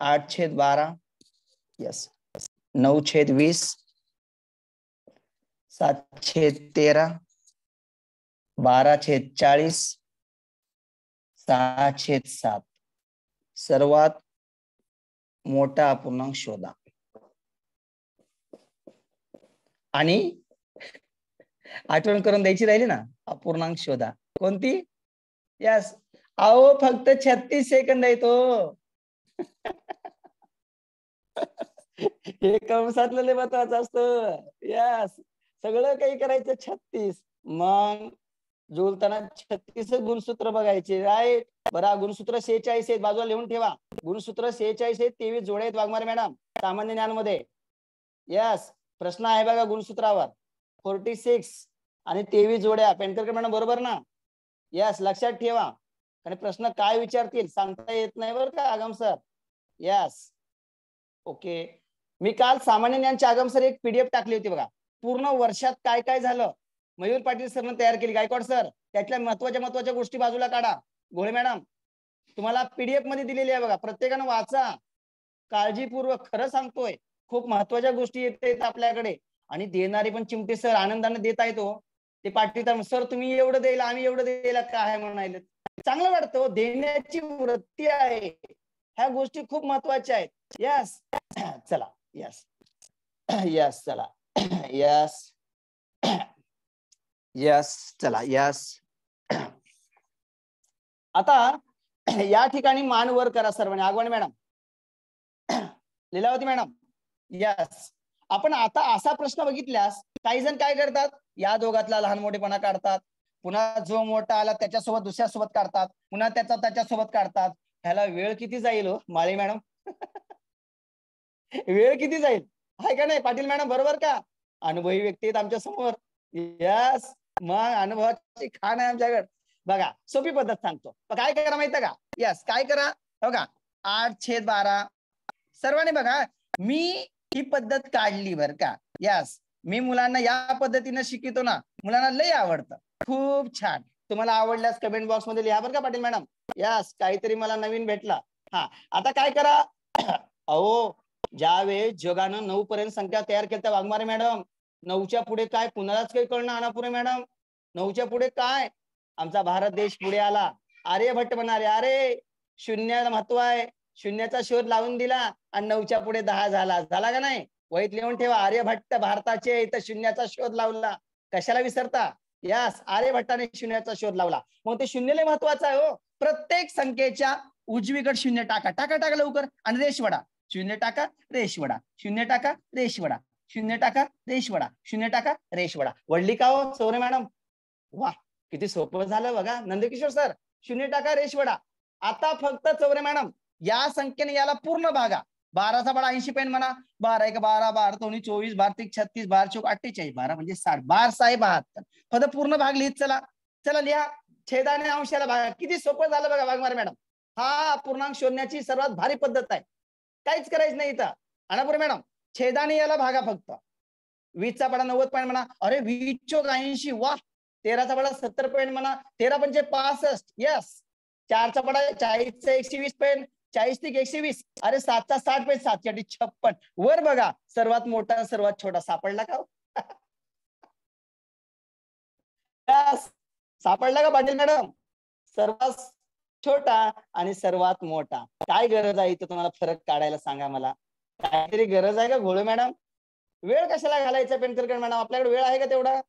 [SPEAKER 1] आठ छेद बारा. येस नऊ छेद वीस. सातशे तेरा बारा छेद चाळीस सहा छेद सात. सर्वात मोठा अपूर्णांक शोधा. आणि आठवण करून द्यायची राहिली ना अपूर्णांक शोधा. कोणती? यस. अहो फक्त छत्तीस सेकंद आहे तो. [LAUGHS] हे कंसातलं लय महत्वाचं असत. यस. सगळं काही करायचं छत्तीस. मग जुळताना छत्तीस गुणसूत्र बघायचे. राईट बरा गुणसूत्र सेहेचाळीस आहेत. बाजूला लिहून ठेवा. गुणसूत्र सेहेचाळीस आहेत. तेवीस जोडे आहेत वाघमारे मॅडम. सामान्य ज्ञानमध्ये. यस प्रश्न आहे बघा गुणसूत्रावर. फोर्टी सिक्स आणि तेवीस जोड्या. पेनकर मॅडम बरोबर ना? यस लक्षात ठेवा. आणि प्रश्न काय विचारतील सांगता येत नाही बरं का आगम सर. यस ओके मी काल सामान्य ज्ञानच्या आगम सर एक पीडीएफ टाकली होती बघा. पूर्ण वर्षात काय काय झालं? मयूर पाटील सरनं तयार केली. गायकवाड सर त्यातल्या महत्त्वाच्या महत्त्वाच्या गोष्टी बाजूला काढा. घोळे मॅडम तुम्हाला पीडीएफमध्ये दिलेली आहे बघा. प्रत्येकानं वाचा. काळजीपूर्वक खरं सांगतोय. खूप महत्त्वाच्या गोष्टी येत आहेत आपल्याकडे. आणि देणारे पण चिमटे सर आनंदाने देत आहेत हो. ते पाटील सर तुम्ही एवढं द्यायला आम्ही एवढं द्यायला काय म्हणून चांगलं वाटतं हो. देण्याची वृत्ती आहे. ह्या गोष्टी खूप महत्त्वाच्या आहेत. यस [CLEARS THROAT] चला. यस यस [CLEARS THROAT] चला. [CLEARS THROAT] यस यस [CLEARS THROAT] चला यस [CLEARS THROAT] आता या ठिकाणी मान वर करा सर्वांनी. Agwan madam. Lilavati madam. Yes आपण आता असा प्रश्न बघितल्यास काही जण काय करतात? या दोघातला लहान मोठेपणा काढतात. पुन्हा जो मोठा आला त्याच्यासोबत दुसऱ्या सोबत काढतात. पुन्हा त्याचा त्याच्यासोबत काढतात. ह्याला वेळ किती जाईल हो माळी मॅडम? [LAUGHS] वेळ किती जाईल? आहे का नाही? पाटील मॅडम बरोबर का? अनुभवी व्यक्ती आहेत आमच्यासमोर यस मग अनुभवाची खाण आहे आमच्याकडे. बघा सोपी पद्धत सांगतो. काय करा माहिती का? यस काय करा? हो बघा आठ छेद बारा. सर्वांनी बघा मी ही पद्धत काढली बर का? यस मी मुलांना या पद्धतीनं शिकितो ना मुलांना लय आवडतं. खूप छान. तुम्हाला आवडल्यास कमेंट बॉक्समध्ये लिहा बरं का पाटील मॅडम? यस काहीतरी मला नवीन भेटला. हा आता काय करा? [CLEARS THROAT] अहो ज्यावेळेस जगानं नऊ पर्यंत संख्या तयार केल्या वाघमारे मॅडम नऊच्या पुढे काय? कुणालाच काही कळणं अनापुरे मॅडम? नऊच्या पुढे काय? आमचा भारत देश पुढे आला. आर्यभट्ट म्हणाले अरे शून्याला महत्त्व आहे. शून्याचा शोध लावून दिला आणि नऊच्या पुढे दहा झाला. झाला का नाही? वहीत लिहून ठेवा. आर्यभट्ट भारताचे इथं शून्याचा शोध लावला. कशाला विसरता? यास आर्यभट्टाने शून्याचा शोध लावला. मग ते शून्यले महत्वाचं आहे हो. प्रत्येक संख्येच्या उजवीकडे शून्य टाका. टाका टाका लवकर. आणि रेश वडा शून्य टाका रेशवडा शून्य टाका रेशवडा शून्य टाका रेशवडा शून्य टाका रेशवडा वडली का हो चौरे मॅडम? वा किती सोपं झालं बघा. नंदकिशोर सर शून्य टाका रेश वडा. आता फक्त चौरे मॅडम या संख्येने याला पूर्ण भागा. बाराचा बारा ऐंशी पेन म्हणा. बारा एक बारा बारा दोन्ही चोवीस बारा तीन छत्तीस बारा चौक अठ्ठेचाळीस बारा म्हणजे साठ. बार साहेब बहात्तर. फक्त पूर्ण भाग लिहित चला. चला लिहा. छेदाने अंशाला भागा. किती सोपं झालं बघा वाघमारे मॅडम. हा पूर्णांक शोधण्याची सर्वात भारी पद्धत आहे. काहीच करायचं नाही इथं. अनापुरे मॅडम. छेदाने याला भागा फक्त. वीसचा पडा नव्वद पॉईंट म्हणा. अरे वीस चोक ऐंशी वा तेराचा पडा सत्तर पॉईंट म्हणा. तेरा पंचे पासष्ट. यस चारचा पडा चाळीसचा एकशे वीस पॉईंट. चाळीस ते एकशे वीस. अरे सातचा साठ पॉईंट सातशे आठी छप्पन. वर बघा. सर्वात मोठा सर्वात छोटा सापडला का हो? [LAUGHS] सापडला का पाटील मॅडम? सर्वात छोटा आणि सर्वात मोठा. काय गरज आहे इथं तुम्हाला फरक काढायला सांगा मला? काहीतरी गरज आहे का घोळ मॅडम? वेळ कशाला घालायचा पेंटरकर मॅडम? आपल्याकडे वेळ आहे का तेवढा?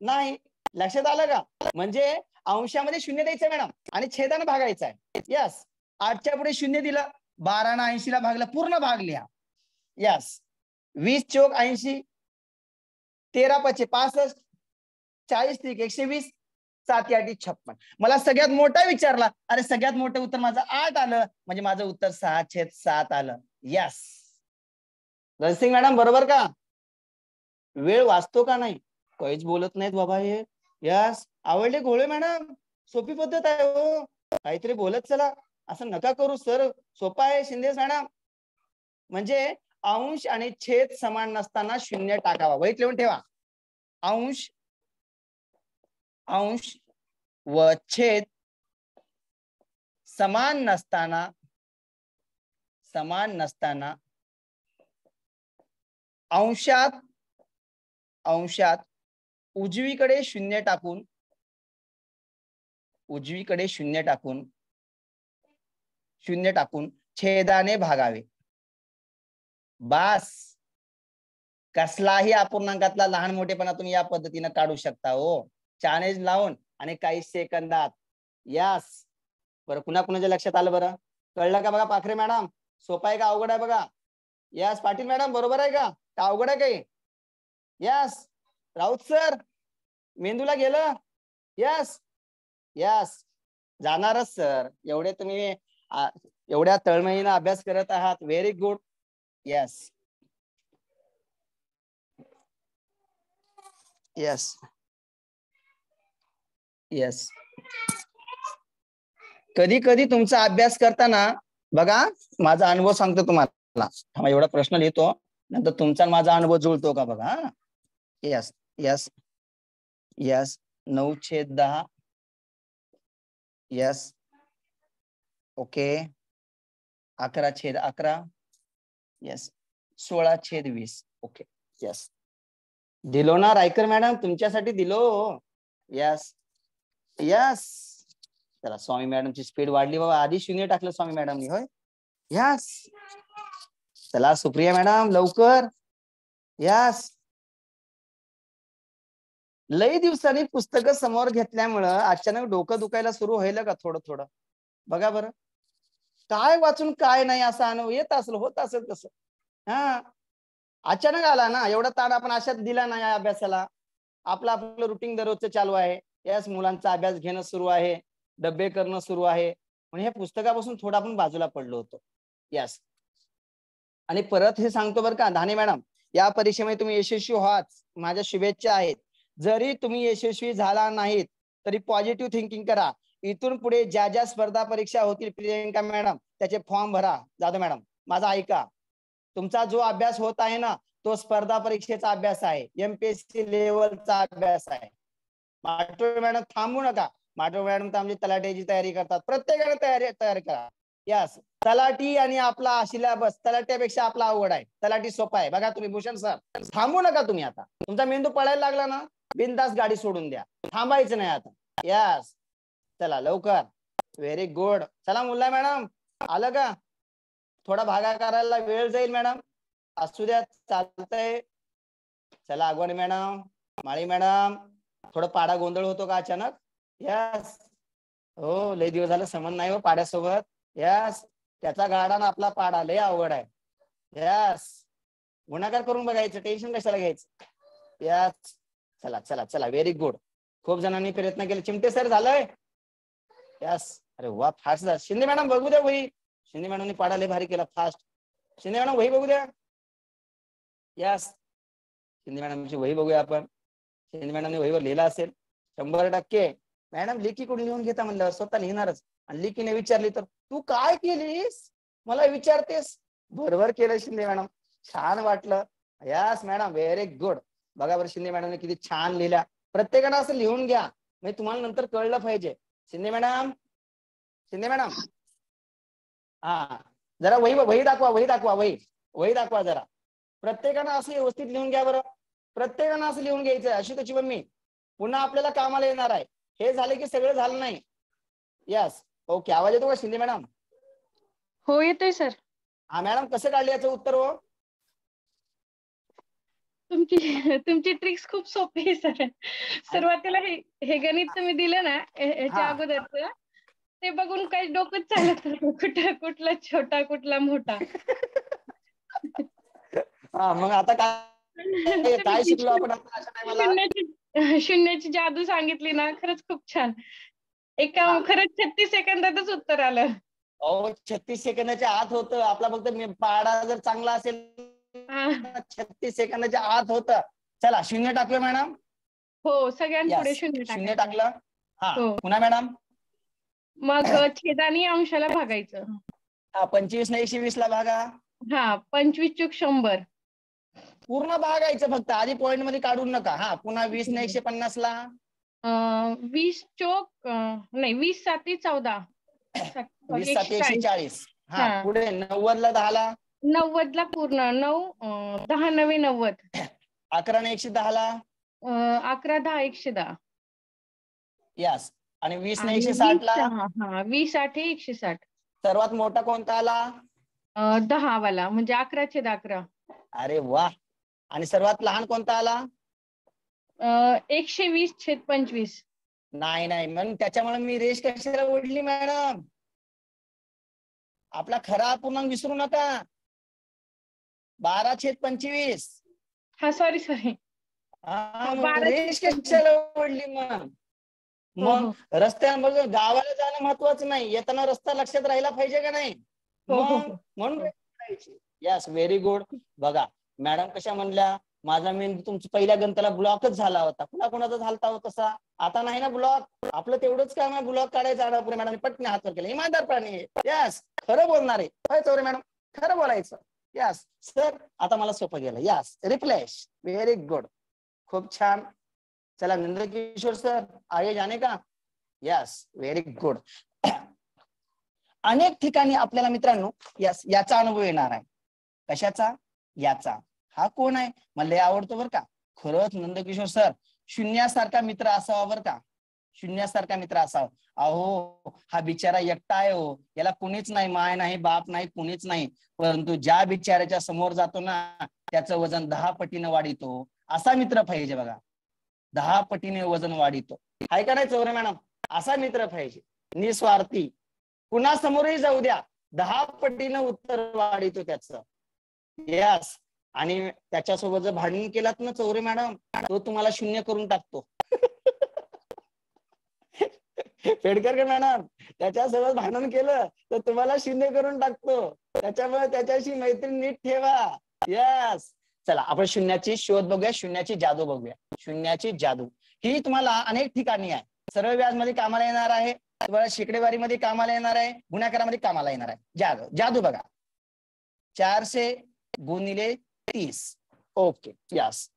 [SPEAKER 1] नाही. लक्षात आलं का? म्हणजे अंशामध्ये शून्य द्यायचं मॅडम आणि छेदानं भागायचं आहे. यस आठच्या पुढे शून्य दिलं. बारा ना ऐंशीला भागलं. पूर्ण भाग लिहा. यस वीस चोक ऐंशी. तेरा पचे पासष्ट. चाळीस त्रिक एकशे वीस. सात आठी छप्पन. मला सगळ्यात मोठा विचारला अरे सगळ्यात मोठं उत्तर माझं आठ आलं म्हणजे माझं उत्तर सहा छेद सात आलं. यस रणसिंग मॅडम बरोबर का? वेळ वाचतो का नाही? काहीच बोलत नाहीत बाबा हे. यस आवडले घोळे मॅडम? सोपी पद्धत आहे हो. काहीतरी बोलत चला. असं नका करू सर. सोपा आहे शिंदे मॅडम. म्हणजे अंश आणि छेद समान नसताना शून्य टाकावा. वहीत लिहून ठेवा. अंश अंश व छेद समान नसताना समान नसताना अंशात अंशात उजवीकडे शून्य टाकून उजवीकडे शून्य टाकून शून्य टाकून छेदाने भागावे. बास! कसलाही अपूर्णांकातला लहान मोठेपणा तुम्ही या पद्धतीने काढू शकता हो. चॅलेंज लावून आणि काही सेकंदात. यास बरं कुणा कुणाच्या लक्षात आलं बरं? कळलं का बघा पाखरे मॅडम? सोपा आहे का? अवघड आहे बघा. यास पाटील मॅडम बरोबर आहे का? का अवघड आहे काही? यास राऊत सर मेंदूला गेलं? यस यस जाणारच सर एवढे तुम्ही एवढ्या तळमळीनं अभ्यास करत आहात. Very good yes yes yes कधी कधी तुमचा अभ्यास करताना बघा माझा अनुभव सांगतो तुम्हाला. थांबा एवढा प्रश्न लिहितो. नंतर तुमचा माझा अनुभव जुळतो का बघा यस यस यस नऊ छेद दहा. यस ओके अकरा छेद अकरा. यस सोळा छेद वीस. ओके यस दिलो ना रायकर मॅडम? तुमच्यासाठी दिलो. यस यस त्याला स्वामी मॅडमची स्पीड वाढली. बाबा आधी शून्य टाकलं स्वामी मॅडमनी होय? यस चला सुप्रिया मॅडम लवकर. यस लई दिवसांनी पुस्तक समोर घेतल्यामुळं अचानक डोकं दुखायला सुरू व्हायला का थोडं थोडं? बघा बरं. काय वाचून काय नाही असा अनुभव येत असेल होत असेल तसं. हा. अचानक आला ना एवढा ताण आपण अशात दिला नाही या अभ्यासाला. आपलं आपलं रुटीन दररोजचं चालू आहे. याच मुलांचा अभ्यास घेणं सुरू आहे डबे करणं सुरू आहे. म्हणजे ह्या पुस्तकापासून थोडं आपण बाजूला पडलो होतो. यस आणि परत हे सांगतो बरं का धाने मॅडम या परीक्षेमध्ये तुम्ही यशस्वी व्हाच. माझ्या शुभेच्छा आहेत. जरी तुम्ही यशस्वी झाला नाहीत तरी पॉझिटिव्ह थिंकिंग करा. इथून पुढे ज्या ज्या स्पर्धा परीक्षा होतील प्रियंका मॅडम त्याचे फॉर्म भरा. जाधव मॅडम माझा ऐका. तुमचा जो अभ्यास होत आहे ना तो स्पर्धा परीक्षेचा अभ्यास आहे. एमपीएससी लेवलचा अभ्यास आहे. माटोळे मॅडम थांबू नका. माटोळे मॅडम तर आमची तलाट्याची तयारी करतात. प्रत्येकाने तयारी तयारी करा. यस तलाटी आणि आपला सिलेबस तलाट्यापेक्षा आपला अवघड आहे. तलाटी सोपा आहे. बघा तुम्ही भूषण सर थांबू नका तुम्ही आता. तुमचा मेंदू पळायला लागला ना बिनदास गाडी सोडून द्या. थांबायचं नाही आता. यस चला लवकर. व्हेरी गुड चला मुला मॅडम. आलं का? थोडा भागा करायला वेळ जाईल मॅडम. असू द्या चालतंय. चला अगवाणी मॅडम. माळी मॅडम. थोडं पाडा गोंधळ होतो का अचानक? यस हो लय दिवस झालं समज नाही हो पाड्यासोबत. यस त्याचा गाडा ना आपला पाडा लय अवघड आहे. यस गुणाकार करून बघायचं टेन्शन कशाला घ्यायचं? यस चला चला चला. व्हेरी गुड खूप जणांनी प्रयत्न केले. चिमटे सर झालंय? यस अरे वा फास्ट झालं. शिंदे मॅडम बघू द्या वही. शिंदे मॅडमनी पाडा लय भारी केला फास्ट शिंदे मॅडम वही बघू द्या. यस शिंदे मॅडमची वही बघूया आपण. शिंदे मॅडमने वहीवर लिहिला असेल शंभर टक्के. मॅडम लेखी कोणी लिहून घेता म्हणलं? स्वतः लिहिणारच. आणि लेखीने विचारली तर तू काय केलीस? मला विचारतेस. बरोबर केलं शिंदे मॅडम. छान वाटलं. Yes madam very good. बघा बरं शिंदे मॅडमने किती छान लिहिल्या. प्रत्येकानं असं लिहून घ्या. म्हणजे तुम्हाला नंतर कळलं पाहिजे. Shinde madam Shinde madam. हा. जरा वही वही दाखवा वही दाखवा वही. वही दाखवा जरा. प्रत्येकानं असं व्यवस्थित लिहून घ्या बरं. प्रत्येकानं असं लिहून घ्यायचं अशी त्याची मम्मी. पुन्हा आपल्याला कामाला येणार आहे. हे झाले की सगळं झालं नाही. यस ओके आवाज येतो का शिंदे मॅडम?
[SPEAKER 10] हो येतोय सर.
[SPEAKER 1] हा मॅडम कसं काढले याचं उत्तर हो?
[SPEAKER 10] तुमची तुमची ट्रिक्स खूप सोपी आहे सर. सुरुवातीला हे हे गणित तुम्ही दिलं ना ह्याच्या. अगोदरच ते बघून काही डोकंच चालत. कुठं कुठला छोटा कुठला मोठा. [LAUGHS]
[SPEAKER 1] हा मग आता काय काय [LAUGHS] शिकलो आपण आता अशा टायमाला
[SPEAKER 10] शून्याची जादू सांगितली ना खरंच खूप छान. एका. खरंच छत्तीस सेकंदातच उत्तर आलं.
[SPEAKER 1] अहो छत्तीस सेकंदाच्या आत होतं. आपला फक्त पाडा जर चांगला असेल. छत्तीस सेकंदाच्या आत होतं. चला शून्य टाकलं मॅडम?
[SPEAKER 10] हो सगळ्यांपुढे. शून्य
[SPEAKER 1] शून्य. टाकलं. हा.
[SPEAKER 10] हो.
[SPEAKER 1] पुन्हा मॅडम?
[SPEAKER 10] मग छेदानी अंशाला भागायचं.
[SPEAKER 1] हा पंचवीस न एकशे वीस ला भागा.
[SPEAKER 10] हा पंचवीस चूक शंभर.
[SPEAKER 1] पूर्ण भागायचं फक्त. आधी पॉइंटमध्ये काढून नका. हा पुन्हा वीस न एकशे पन्नास ला.
[SPEAKER 10] वीस चोक नाही वीस साती चौदा. [COUGHS]
[SPEAKER 1] वीस सात
[SPEAKER 10] एकशे चाळीस.
[SPEAKER 1] हा. पुढे नव्वद ला दहा ला.
[SPEAKER 10] नव्वद ला पूर्ण. नऊ दहा नवे नव्वद. [COUGHS]
[SPEAKER 1] अकरा न एकशे दहा ला.
[SPEAKER 10] अकरा दहा एकशे दहा.
[SPEAKER 1] यस आणि वीस न एकशे साठ ला.
[SPEAKER 10] वीस आठ एकशे साठ.
[SPEAKER 1] सर्वात मोठा कोणता आला
[SPEAKER 10] दहा वाला. म्हणजे अकरा छेद अकरा.
[SPEAKER 1] अरे वा आणि सर्वात लहान कोणता आला?
[SPEAKER 10] एकशे वीस छेद पंचवीस.
[SPEAKER 1] नाही नाही. मग त्याच्यामुळे मी रेष कशाला ओढली मॅडम? आपला खरा अपूर्णांक विसरू नका. बारा छेद पंचवीस.
[SPEAKER 10] हा सॉरी सॉरी
[SPEAKER 1] हा, मग रेष
[SPEAKER 10] छेद
[SPEAKER 1] कशाला ओढली मग
[SPEAKER 10] हो,
[SPEAKER 1] मग रस्त्यावर गावाला जाणं महत्वाचं नाही. येताना रस्ता लक्षात राहिला पाहिजे का नाही?
[SPEAKER 10] हो, हो,
[SPEAKER 1] मग
[SPEAKER 10] हो.
[SPEAKER 1] म्हणून यस व्हेरी गुड बघा मॅडम कशा म्हणल्या? माझा मेंदू तुमच्या पहिल्या गंताला ब्लॉकच झाला होता. पुन्हा कोणाचा झालता होता तसा? आता नाही ना ब्लॉक? आपलं तेवढंच काम आहे ब्लॉक काढायचं. आडापुरे मॅडम पटने हातवर केलं. इमानदार प्राणी यस खरं बोलणार आहे. होय चौरे मॅडम. खरं बोलायचं. यस सर आता मला सोपं गेलं. यस रिप्लेश व्हेरी गुड खूप छान. चला नंदकिशोर सर आगे जाणे का? यस व्हेरी गुड अनेक ठिकाणी आपल्याला मित्रांनो यस याचा अनुभव येणार आहे. कशाचा? याचा. हा कोण आहे? मला लय आवडतो बरं का. खरंच नंदकिशोर सर शून्यासारखा मित्र असावा बरं का. शून्यासारखा मित्र असावा. अहो हा बिचारा एकटा आहे हो. याला कुणीच नाही माय नाही बाप नाही कुणीच नाही. परंतु ज्या बिचाऱ्याच्या समोर जातो ना त्याचं वजन दहा पटीनं वाढितो. असा मित्र पाहिजे बघा. दहा पटीने वजन वाढितो. आहे का नाही चौरे मॅडम? असा मित्र पाहिजे. निस्वार्थी. कुणासमोरही जाऊ द्या. दहा पटीनं उत्तर वाढितो त्याचं. यस आणि त्याच्यासोबत जर भांडण केलात ना चौरे मॅडम तो तुम्हाला शून्य करून टाकतो. पेडकर मॅडम त्याच्यासोबत भांडण केलं तर तुम्हाला शून्य करून टाकतो. त्याच्यामुळे त्याच्याशी मैत्री नीट ठेवा. यस चला आपण शून्याची शोध बघूया शून्याची जादू बघूया. शून्याची जादू. ही तुम्हाला अनेक ठिकाणी आहे. सरळ व्याजमध्ये कामाला येणार आहे. तुम्हाला शेकडेवारीमध्ये कामाला येणार आहे. गुन्हाकारामध्ये कामाला येणार आहे. जादू जादू बघा. चारशे गुणिले तीस. Okay yes.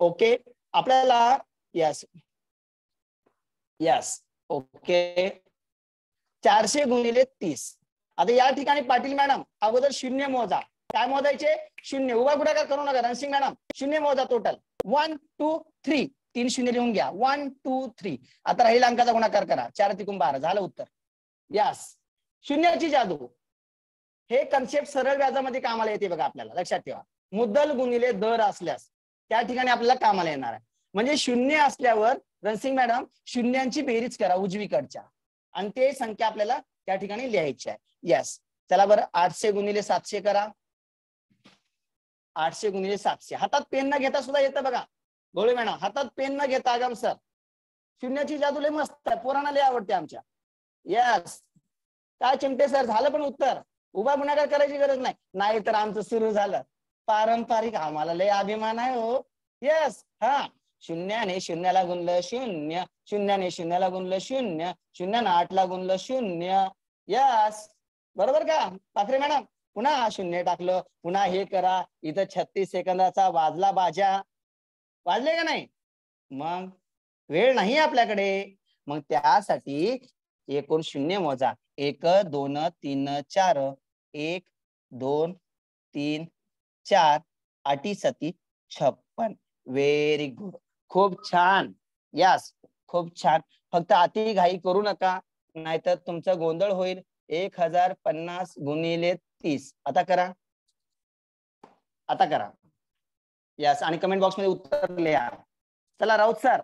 [SPEAKER 1] ओके आपल्याला यस. Yes okay. चारशे गुणिले तीस. आता या ठिकाणी पाटील मॅडम अगोदर शून्य मोजा. काय मोजायचे? शून्य. उभा गुडाकार करू नका रणसिंग मॅडम. शून्य मोजा टोटल वन टू थ्री तीन शून्य लिहून घ्या. वन टू थ्री आता राहील अंकाचा गुणाकार करा. चार तिकून बारा. झालं उत्तर. यस शून्याची जादू. हे कन्सेप्ट सरळ व्याजामध्ये कामाला येते बघा आपल्याला लक्षात ठेवा. मुद्दल गुणिले दर असल्यास त्या ठिकाणी आपल्याला कामाला येणार आहे. म्हणजे शून्य असल्यावर रणसिंग मॅडम शून्यांची बेरीज करा उजवीकडच्या. आणि ते संख्या आपल्याला त्या ठिकाणी लिहायची आहे. यस चला बरं आठशे गुणिले सातशे करा. आठशे गुणिले सातशे. हातात पेन न घेता सुद्धा येतं बघा. गोळे मॅडम हातात पेन न घेता आगाम सर. शून्याची जादू लय मस्त आहे. पोरांना लय आवडते आमच्या. यस काय चिमटे सर? झालं पण उत्तर. उभा गुन्हागार करायची गरज नाही. नाही तर आमचं सुरू झालं. पारंपरिक आम्हाला लय अभिमान आहे हो. यस हा. शून्याने शून्याला गुणलं शून्य. शून्याने शून्याला गुणलं शून्य. शून्यानं आठला गुणलं शून्य. यस बरोबर का? पाखरे मॅडम पुन्हा शून्य टाकलं. पुन्हा हे करा. इथं छत्तीस सेकंदाचा वाजला बाजा. वाजले का नाही? मग वेळ नाही आपल्याकडे. मग त्यासाठी एकूण शून्य मोजा. एक दोन तीन चार. एक दोन तीन चार अटी सती छप्पन. व्हेरी गुड खूप छान. यास खूप छान. फक्त अति घाई करू नका. नाहीतर तुमचं गोंधळ होईल. एक हजार पन्नास गुणिले तीस. आता करा. आता करा. यास आणि कमेंट बॉक्समध्ये उत्तर लिहा. चला राऊत सर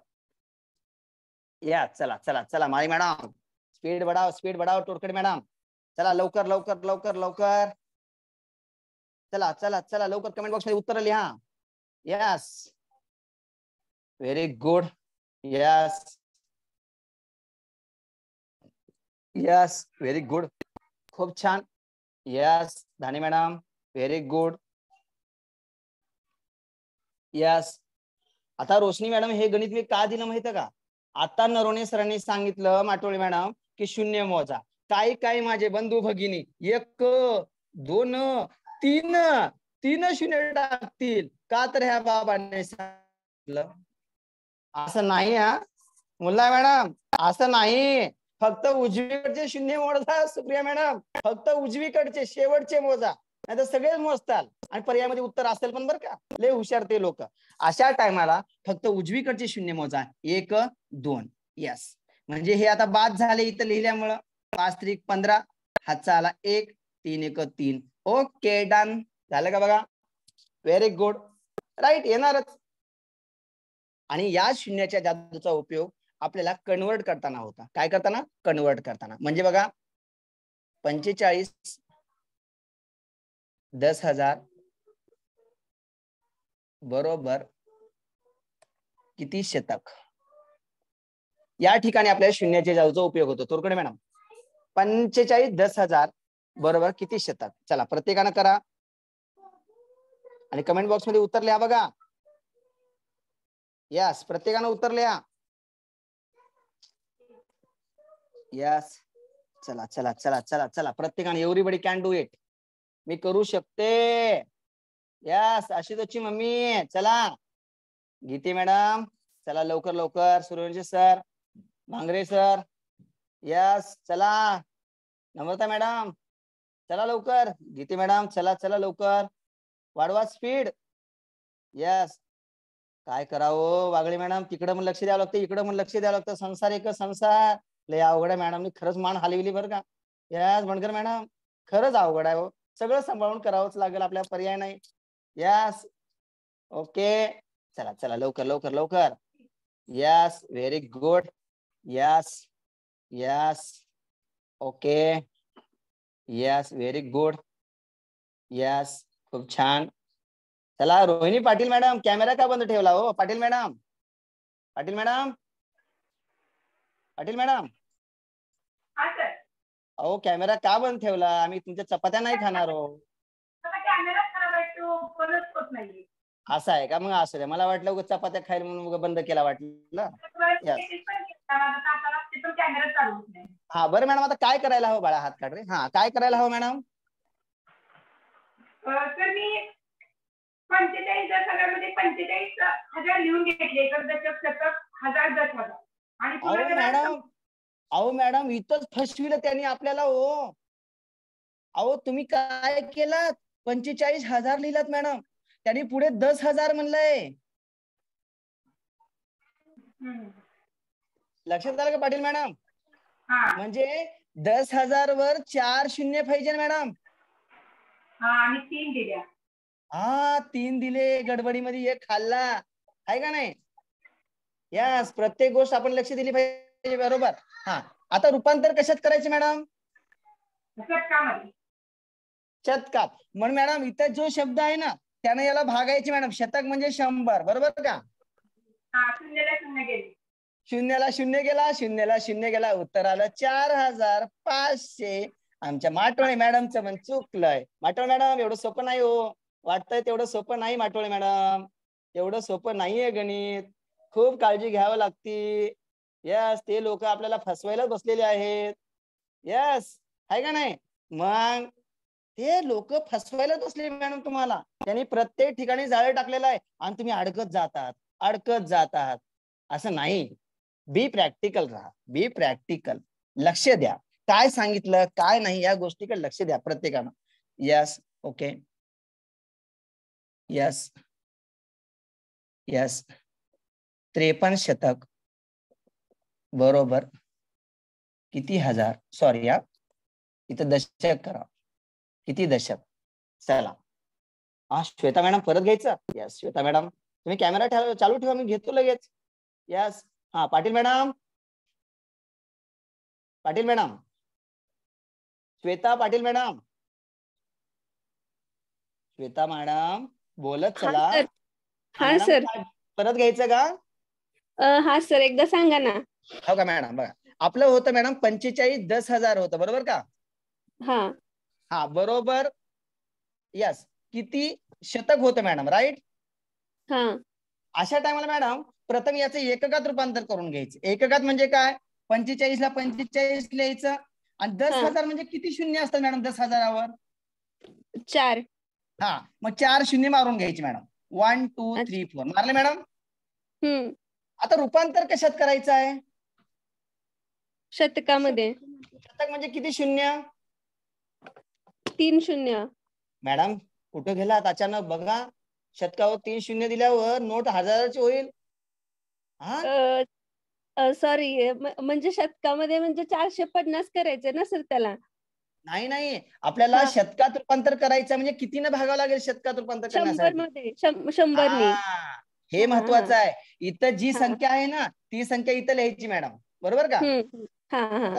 [SPEAKER 1] या चला चला चला माळी मॅडम स्पीड बढाव स्पीड बढाव टोरकडे मॅडम चला लवकर लवकर लवकर लवकर. चला चला चला लवकर कमेंट बॉक्समध्ये उत्तर लिहा. Yes very good yes yes very good खूप छान. यस धाने मॅडम व्हेरी गुड यस आता रोशनी मॅडम हे गणित मी का दिलं माहीत का? आता नरोणे सरांनी सांगितलं माटोळे मॅडम की शून्य मोजा. काही काही माझे बंधू भगिनी? एक दोन तीन तीन शून्य टाकतील. का तर ह्या बाबाने सांगितलं. असं नाही हा. मुला मॅडम असं नाही. फक्त उजवीकडचे शून्य मोजा सुप्रिया मॅडम. फक्त उजवीकडचे शेवटचे मोजा. नाही तर सगळेच मोजताल. आणि पर्यायामध्ये उत्तर असेल पण बरं का. लय हुशार ते लोक. अशा टायमाला फक्त उजवीकडचे शून्य मोजा. एक दोन. यस म्हणजे हे आता बाद झाले इथं लिहिल्यामुळं. पाच त्रिक पंधरा हातचा आला एक तीन एक तीन. ओके डन झालं का बघा? व्हेरी गुड राईट येणारच. आणि या शून्याच्या जादूचा उपयोग आपल्याला कन्वर्ट करताना होता. काय करताना? कन्वर्ट करताना. म्हणजे बघा पंचेचाळीस दस हजार बरोबर किती शतक? या ठिकाणी आपल्याला शून्याच्या जादूचा उपयोग होतो. तोरकडे मॅडम. पंचेचाळीस दस हजार बरोबर किती शतक? चला प्रत्येकानं करा. आणि कमेंट बॉक्समध्ये उत्तर लिहा बघा. यस प्रत्येकानं उत्तर लिहा. यस चला चला चला चला चला. प्रत्येकाने एव्हरीबडी कॅन डू इट मी करू शकते. यस आशितोची मम्मी चला. गीते मॅडम चला लवकर लवकर. Suryavanshi sir Bhangare sir. Yes चला. नम्रता मॅडम. चला लवकर. गीते मॅडम चला चला लवकर. वाढवा स्पीड यस काय करावं हो, वागळे मॅडम? तिकडं पण लक्ष द्यावं लागतं इकडं पण लक्ष द्यावं लागतं. संसार एक संसार. लय अवघड आहे मॅडम खरंच मान हलविली बरं का. Yes Mhankar madam. खरंच अवघड आहे हो. सगळं सांभाळून करावंच लागेल आपल्या पर्याय नाही. यस ओके चला चला लवकर लवकर लवकर. Yes very good yes yes okay yes very good yes खूप छान. चला रोहिणी पाटील मॅडम कॅमेरा का बंद ठेवला हो? Patil madam. Patil madam. Patil madam. अहो कॅमेरा का बंद ठेवला? आम्ही तुमच्या चपात्या नाही खाणार हो. असं आहे का? मग असं आहे मला वाटलं चपात्या खायला म्हणून बंद केला वाटलं. हा बरं मॅडम आता काय करायला हवं बाळा हात काढ रे? हा काय करायला हवं मॅडम?
[SPEAKER 11] तर मी पंचेचाळीस दस हजारमध्ये पंचेचाळीस हजार लिहून घेतले. तर दशक शतक हजार दस हजार आणि
[SPEAKER 1] अहो
[SPEAKER 11] पुन्हा त्याला
[SPEAKER 1] मॅडम अहो मॅडम इथंच फसविलं त्यांनी आपल्याला हो. अहो तुम्ही काय केलं पंचेचाळीस हजार लिहिलात मॅडम. त्यांनी पुढे दस हजार म्हणलंय. लक्षात आलं का पाटील मॅडम?
[SPEAKER 11] हा.
[SPEAKER 1] म्हणजे दस हजार वर चार शून्य पाहिजे मॅडम?
[SPEAKER 11] हा आणि तीन दिल्या.
[SPEAKER 1] हा तीन दिले गडबडीमध्ये एक खाल्ला. आहे का नाही? यस प्रत्येक गोष्ट आपण लक्ष दिली पाहिजे बरोबर. हा आता रूपांतर कशात करायचे मॅडम? शतकात. म्हणून मॅडम इथं जो शब्द आहे ना त्याने याला भागायचे मॅडम. शतक म्हणजे शंभर बरोबर का?
[SPEAKER 11] शून्याला शून्य गेला
[SPEAKER 1] शून्याला शून्य गेला. उत्तर आलं चार हजार पाचशे. आमच्या माटोळे मॅडमचं म्हण चुकलंय. माटोळे मॅडम एवढं सोपं नाही हो. वाटतंय तेवढं सोपं नाही माटोळे मॅडम. एवढं सोपं नाहीये गणित. खूप काळजी घ्यावं लागती. यस ते लोक आपल्याला फसवायलाच बसलेले आहेत. यस आहे का नाही? मग ते लोक फसवायलाच बसले मॅडम तुम्हाला. त्यांनी प्रत्येक ठिकाणी जाळे टाकलेलं आहे. आणि तुम्ही अडकत जातात. अडकत जातात. असं नाही. बी प्रॅक्टिकल राहा. बी प्रॅक्टिकल लक्ष द्या. काय सांगितलं काय नाही या गोष्टीकडे लक्ष द्या प्रत्येकानं. यस ओके यस यस त्रेपन्न शतक. बरोबर. किती हजार? सॉरी या. इथं दशक करा. किती दशक? चला. हा श्वेता मॅडम परत घ्यायचं? Yes Shweta madam. तुम्ही कॅमेरा ठेवा चालू ठेवा मी घेतो लगेच. यस हा Patil madam Patil madam Shweta Patil madam Shweta madam बोलत चला
[SPEAKER 12] सर. हा सर
[SPEAKER 1] परत घ्यायचं का
[SPEAKER 12] हा सर एकदा सांगा ना
[SPEAKER 1] हो का मॅडम बघा आपलं होतं मॅडम पंचेचाळीस दस हजार होतं बरोबर का
[SPEAKER 12] हा
[SPEAKER 1] हा बरोबर यस किती शतक होतं मॅडम राईट
[SPEAKER 12] हा
[SPEAKER 1] अशा टायमाला मॅडम प्रथम याचं एककात रूपांतर करून घ्यायचं. एककात म्हणजे काय? पंचेचाळीस ला पंचेचाळीस लिहायचं. आणि दस. हजार म्हणजे किती शून्य असतात मॅडम दस हजारावर?
[SPEAKER 12] चार.
[SPEAKER 1] हा मग चार शून्य मारून घ्यायचे madam one two. Three four मारले मॅडम
[SPEAKER 12] हम्म.
[SPEAKER 1] आता रूपांतर कशात करायचं आहे?
[SPEAKER 12] शतकामध्ये.
[SPEAKER 1] शतक म्हणजे किती शून्य?
[SPEAKER 12] तीन शून्य.
[SPEAKER 1] मॅडम कुठं गेलात? अचानक बघा. शतकावर तीन शून्य दिल्यावर नोट हजाराची होईल. हा?
[SPEAKER 12] सॉरी म्हणजे शतकामध्ये म्हणजे चारशे पन्नास करायचे ना सर त्याला?
[SPEAKER 1] नाही नाही. आपल्याला. शतकात रूपांतर करायचं म्हणजे कितीनं भागावं लागेल शतकात रूपांतर
[SPEAKER 12] शंभर
[SPEAKER 1] हा, महत्वाचं. आहे. इथं जी. संख्या आहे ना ती संख्या इथं लिहायची मॅडम. बरोबर का?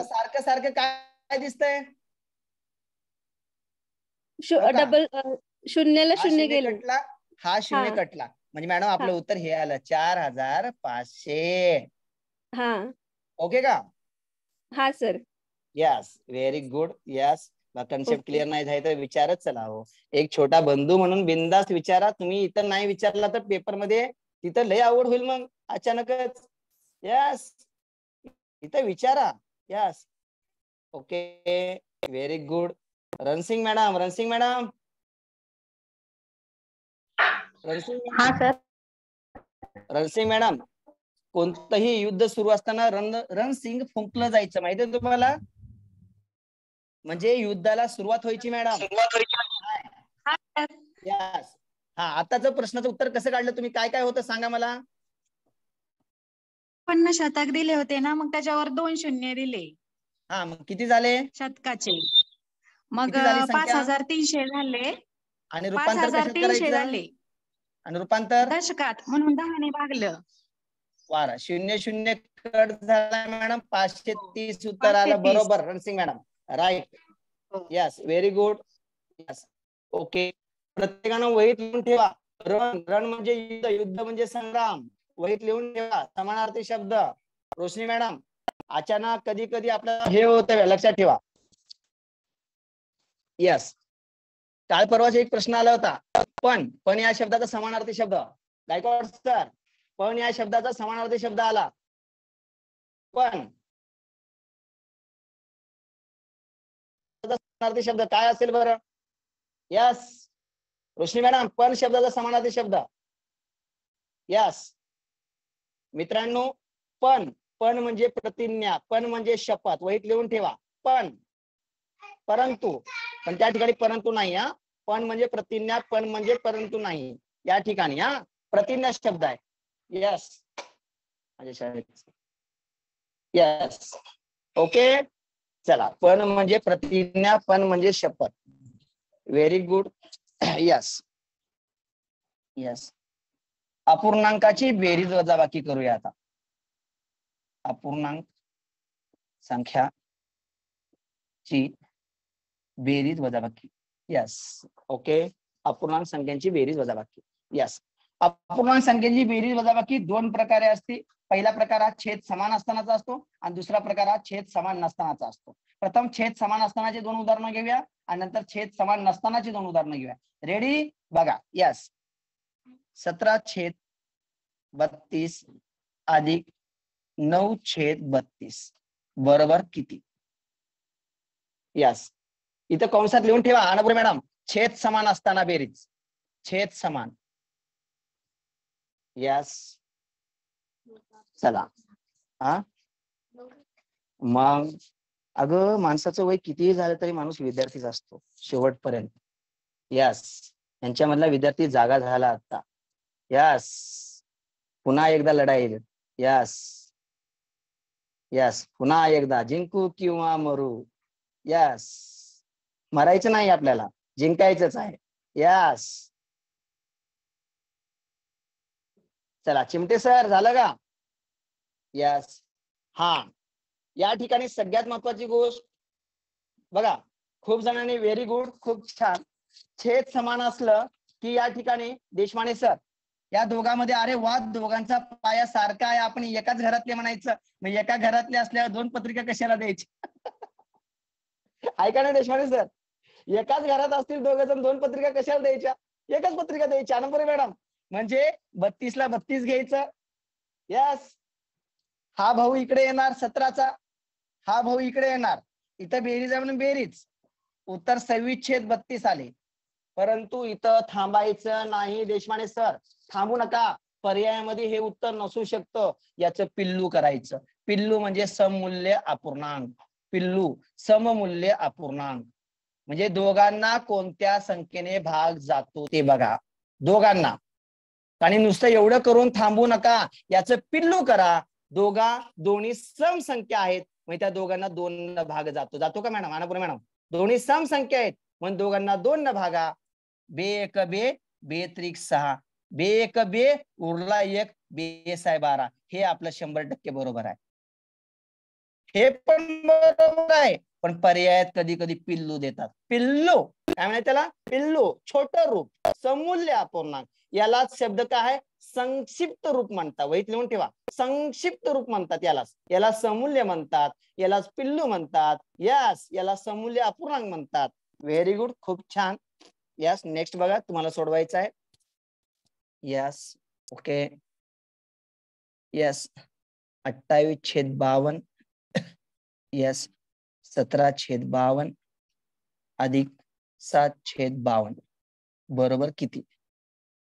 [SPEAKER 1] सारखं सारखं काय दिसतंय?
[SPEAKER 12] डबल शून्याला शून्य गेले.
[SPEAKER 1] हा शून्य. कटला. म्हणजे मॅडम आपलं. उत्तर हे आलं. चार हजार पाचशे.
[SPEAKER 12] हा.
[SPEAKER 1] ओके का?
[SPEAKER 12] हा sir.
[SPEAKER 1] Yes very good yes concept. Clear नाही झाले तर विचारच चला हो. एक छोटा बंधू म्हणून बिंदास विचारा. तुम्ही इतर नाही विचारला तर पेपरमध्ये तिथं लय आवड होईल मग अचानकच. यस इथं विचारा. Yes okay very good Ransing madam Ransing madam.
[SPEAKER 6] हा सर.
[SPEAKER 1] रणसिंग मॅडम कोणतंही युद्ध सुरू असताना रण रणसिंग फुंकलं जायचं माहितीये तुम्हाला? म्हणजे युद्धाला सुरुवात व्हायची मॅडम. यस हा आताच प्रश्नाचं उत्तर कसं काढलं तुम्ही? काय काय होतं सांगा मला?
[SPEAKER 13] पन्ना शतक दिले होते ना मग त्याच्यावर दोन शून्य दिले.
[SPEAKER 1] हा मग किती झाले?
[SPEAKER 13] शतकाचे. मग
[SPEAKER 1] किती झाली
[SPEAKER 13] अं, पाच
[SPEAKER 1] संख्या?
[SPEAKER 13] हजार तीनशे झाले.
[SPEAKER 1] आणि
[SPEAKER 13] पाच
[SPEAKER 1] रूपांतर
[SPEAKER 13] हजार तीनशे झाले.
[SPEAKER 1] आणि रूपांतर?
[SPEAKER 13] दशकात म्हणून दहाने भागलं.
[SPEAKER 1] वारा शून्य शून्य कट झाला मॅडम. पाचशे तीस उत्तर आलं. बरोबर रणसिंग मॅडम. राईट
[SPEAKER 13] हो.
[SPEAKER 1] Yes very good yes okay प्रत्येकानं वहीत लिहून ठेवा. रण रण म्हणजे युद्ध युद्ध म्हणजे संग्राम. वहीत लिहून ठेवा. समानार्थी शब्द. रोशनी मॅडम अचानक कधी कधी आपल्याला हे होतं लक्षात ठेवा. यस काल परवाचा एक प्रश्न आला होता. पण पण या शब्दाचा समानार्थी शब्द. गायकवाड सर पण या शब्दाचा समानार्थी शब्द आला. पण. समानार्थी शब्द काय असेल बरं? यस रोशनी मॅडम पण शब्दाचा समानार्थी शब्द. यस मित्रांनो पण पण म्हणजे प्रतिज्ञा पण म्हणजे शपथ. वहीत लिहून ठेवा. पण. परंतु पण त्या ठिकाणी परंतु नाही हा. पण म्हणजे प्रतिज्ञा पण म्हणजे परंतु नाही. या ठिकाणी हा? प्रतिज्ञा शब्द आहे. यस माझ्या शाळेत. यस ओके चला. पण म्हणजे प्रतिज्ञा पण म्हणजे शपथ. व्हेरी गुड यस यस अपूर्णांकाची बेरीज वजाबाकी करूया आता. अपूर्णांक संख्या ची बेरीज वजाबाकी. यस ओके अपूर्णांक संख्यांची बेरीज वजाबाकी यस अपूर्णांक संख्यांची बेरीज वजाबाकी दोन प्रकारे असते पहिला प्रकार हा छेद समान असतानाचा असतो आणि दुसरा प्रकार हा छेद समान नसतानाचा असतो. प्रथम छेद समान असतानाचे दोन उदाहरणं घेऊया आणि नंतर छेद समान नसतानाची दोन उदाहरणं घेऊया. रेडी बघा. यस सतरा छेद बत्तीस अधिक नऊ छेद बत्तीस. बरोबर किती? यस इथं कंसात लिहून ठेवा अनपुरे मॅडम. छेद समान असताना बेरीज. छेद समान. यस चला. हा? मग अगं माणसाचं वय कितीही झालं तरी माणूस विद्यार्थीच असतो शेवटपर्यंत. यस यांच्यामधला विद्यार्थी जागा झाला आता. यस पुन्हा एकदा लढाई. यस यस पुन्हा एकदा जिंकू किंवा मरू. यस मरायचं नाही आपल्याला. जिंकायचंच आहे. यस चला चिमटे सर झालं का? यस हा. या ठिकाणी सगळ्यात महत्वाची गोष्ट बघा खूप जणांनी व्हेरी गुड खूप छान छेद समान असलं की या ठिकाणी देशमाने सर या दोघांमध्ये अरे वा दोघांचा पाया सारखा आहे आपण एकाच घरातले म्हणायचं. मग एका घरातले असल्यावर दोन पत्रिका कशाला द्यायची [LAUGHS] ऐका ना देशमाने सर. एकाच घरात असतील दोघे जण दोन पत्रिका कशाला द्यायच्या? एकच पत्रिका द्यायची आनंदपुरे मॅडम. म्हणजे बत्तीस ला बत्तीस घ्यायचं. यस हा भाऊ इकडे येणार सतराचा. हा भाऊ इकडे येणार. इथं बेरीज आहे म्हणून बेरीज. उत्तर सव्वीस छेद बत्तीस आले. परंतु इथं थांबायचं नाही देशमाने सर. थांबू नका. पर्यायामध्ये हे उत्तर नसू शकतं. याचं पिल्लू करायचं. पिल्लू म्हणजे सममूल्य अपूर्णांक. पिल्लू सममूल्य अपूर्णांक. म्हणजे दोघांना कोणत्या संख्येने भाग जातो ते बघा. दोघांना. आणि नुसतं एवढं करून थांबू नका. याचं पिल्लू करा. दोघा दोन्ही सम संख्या आहेत. मग त्या दोघांना दोन भाग जातो. जातो का मॅडम? आनापूर मॅडम. दोन्ही सम संख्या आहेत. मग दोघांना दोन न भागा. बे एक बे बे त्रिक सहा. बे एक बे उरला एक बे साय बारा. हे आपलं शंभर टक्के बरोबर आहे. हे पण बरोबर आहे. पण पर्यायात कधी कधी पिल्लू देतात. पिल्लू काय म्हणाय त्याला? पिल्लू छोट रूप समूल्य अपूर्णांक. यालाच शब्द काय आहे? संक्षिप्त रूप म्हणतात. वहीत लिहून ठेवा. संक्षिप्त रूप म्हणतात यालाच. याला समूल्य म्हणतात यालाच पिल्लू म्हणतात यस याला समूल्य अपूर्णांक म्हणतात. व्हेरी गुड खूप छान. यस नेक्स्ट बघा तुम्हाला सोडवायचं आहे. यस ओके यस अठ्ठावीस छेद बावन. [COUGHS] यस सतरा छेद बावन अधिक सात छेद बावन. बरोबर किती?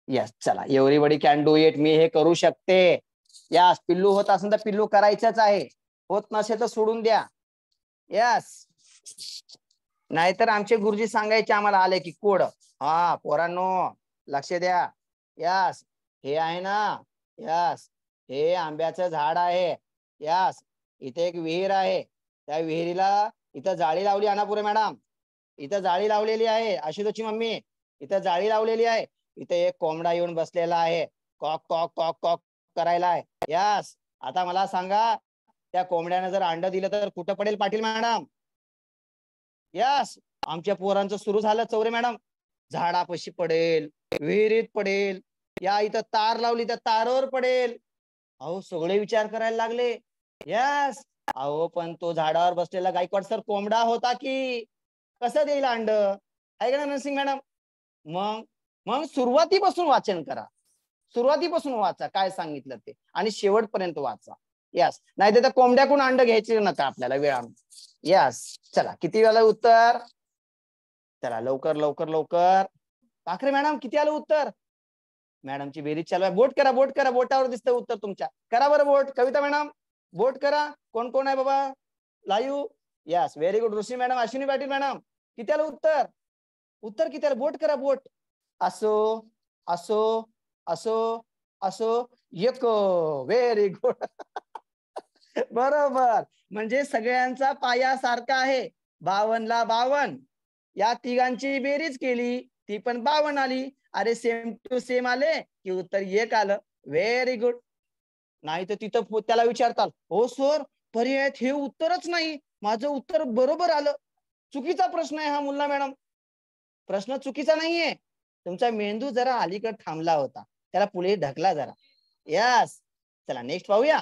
[SPEAKER 1] यस चला. एव्हरीबडी कॅन डू इट मी हे करू शकते. यस पिल्लू होत असेल तर पिल्लू करायचंच आहे. होत नसेल तर सोडून द्या. यस नाहीतर आमचे गुरुजी सांगायचे आम्हाला आले की कोड. हा पोरांनो लक्ष द्या. यस हे आहे ना? यस हे आंब्याचं झाड आहे. यस इथे एक विहीर आहे. त्या विहिरीला इथं जाळी लावली अनापुरे मॅडम. इथं जाळी लावलेली आहे आशुतोची मम्मी. इथं जाळी लावलेली आहे. इथे एक कोंबडा येऊन बसलेला आहे. कॉक कॉक कॉक कॉक करायला आहे. यस. आता मला सांगा त्या कोंबड्यानं जर अंड दिलं तर कुठं पडेल पाटील मॅडम? यस. आमच्या पोरांचं सुरू झालं चौरे मॅडम. झाडापाशी पडेल विहिरीत पडेल. या इथं तार लावली तर तारावर पडेल. अहो सगळे विचार करायला लागले. यस. अहो पण तो झाडावर बसलेला गायकवाड सर कोंबडा होता की कसं देईल अंड? ऐका ना नरसिंग मॅडम? मग मग सुरुवातीपासून वाचन करा. सुरुवातीपासून वाचा काय सांगितलं ते. आणि शेवटपर्यंत वाचा. यस नाही तर कोंबड्याकडून अंड घ्यायचे नका आपल्याला वेळानं यस चला किती वेळा उत्तर? चला लवकर लवकर लवकर. पाखरे मॅडम किती आलं उत्तर? मॅडमची बेरीज चालू आहे. बोट करा बोट करा. बोटावर दिसतं उत्तर तुमच्या. करा बरं बोट. कविता मॅडम. वोट करा. कोण कोण आहे बाबा? Live yes very good Rishi madam Ashwini Patil madam किती आलं उत्तर? उत्तर किती आलं बोट करा बोट असो असो असो असो एक व्हेरी गुड बरोबर. म्हणजे सगळ्यांचा पाया सारखा आहे. बावनला बावन. या तिघांची बेरीज केली. ती पण बावन आली. अरे सेम टू सेम आले की उत्तर एक आलं. व्हेरी गुड नाही तर तिथं त्याला विचारताल हो सर पर्यायात हे उत्तरच नाही. माझं उत्तर बरोबर आलं. चुकीचा प्रश्न आहे हा मुल्ला मॅडम. प्रश्न चुकीचा नाहीये. तुमचा मेंदू जरा अलीकडे थांबला होता. त्याला पुढे ढकला जरा. यस चला नेक्स्ट पाहूया.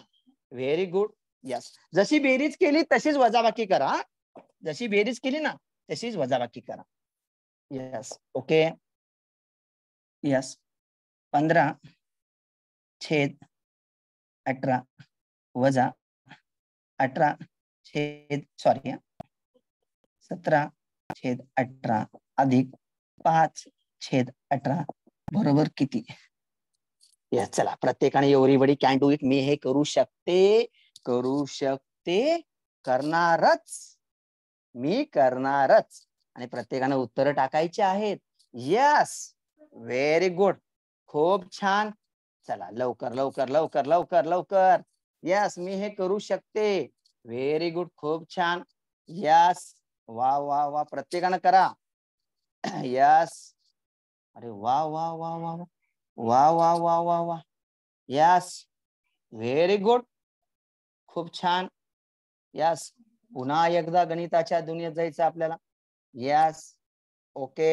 [SPEAKER 1] व्हेरी गुड यस जशी बेरीज केली तशीच वजाबाकी करा जशी बेरीज केली ना तशीच वजाबाकी करा. यस ओके यस पंधरा. छेद अठरा वजा अठरा छेद सॉरी सतरा छेद अठरा अधिक पाच छेद अठरा बरोबर किती? या चला. प्रत्येकाने एवढी कॅन डू इट मी हे करू शकते करू शकते करणारच. मी करणारच. आणि प्रत्येकाने उत्तर टाकायची आहेत. यस व्हेरी गुड खूप छान. चला लवकर लवकर लवकर लवकर लवकर. यस मी हे करू शकते. व्हेरी गुड खूप छान. यस वा वा वा प्रत्येकानं करा. [CLEARS THROAT] यस अरे वा वा वा वा वा. वा वा वा वा वा. यस व्हेरी गुड खूप छान. यस पुन्हा एकदा गणिताच्या दुनियेत जायचं आपल्याला. यस ओके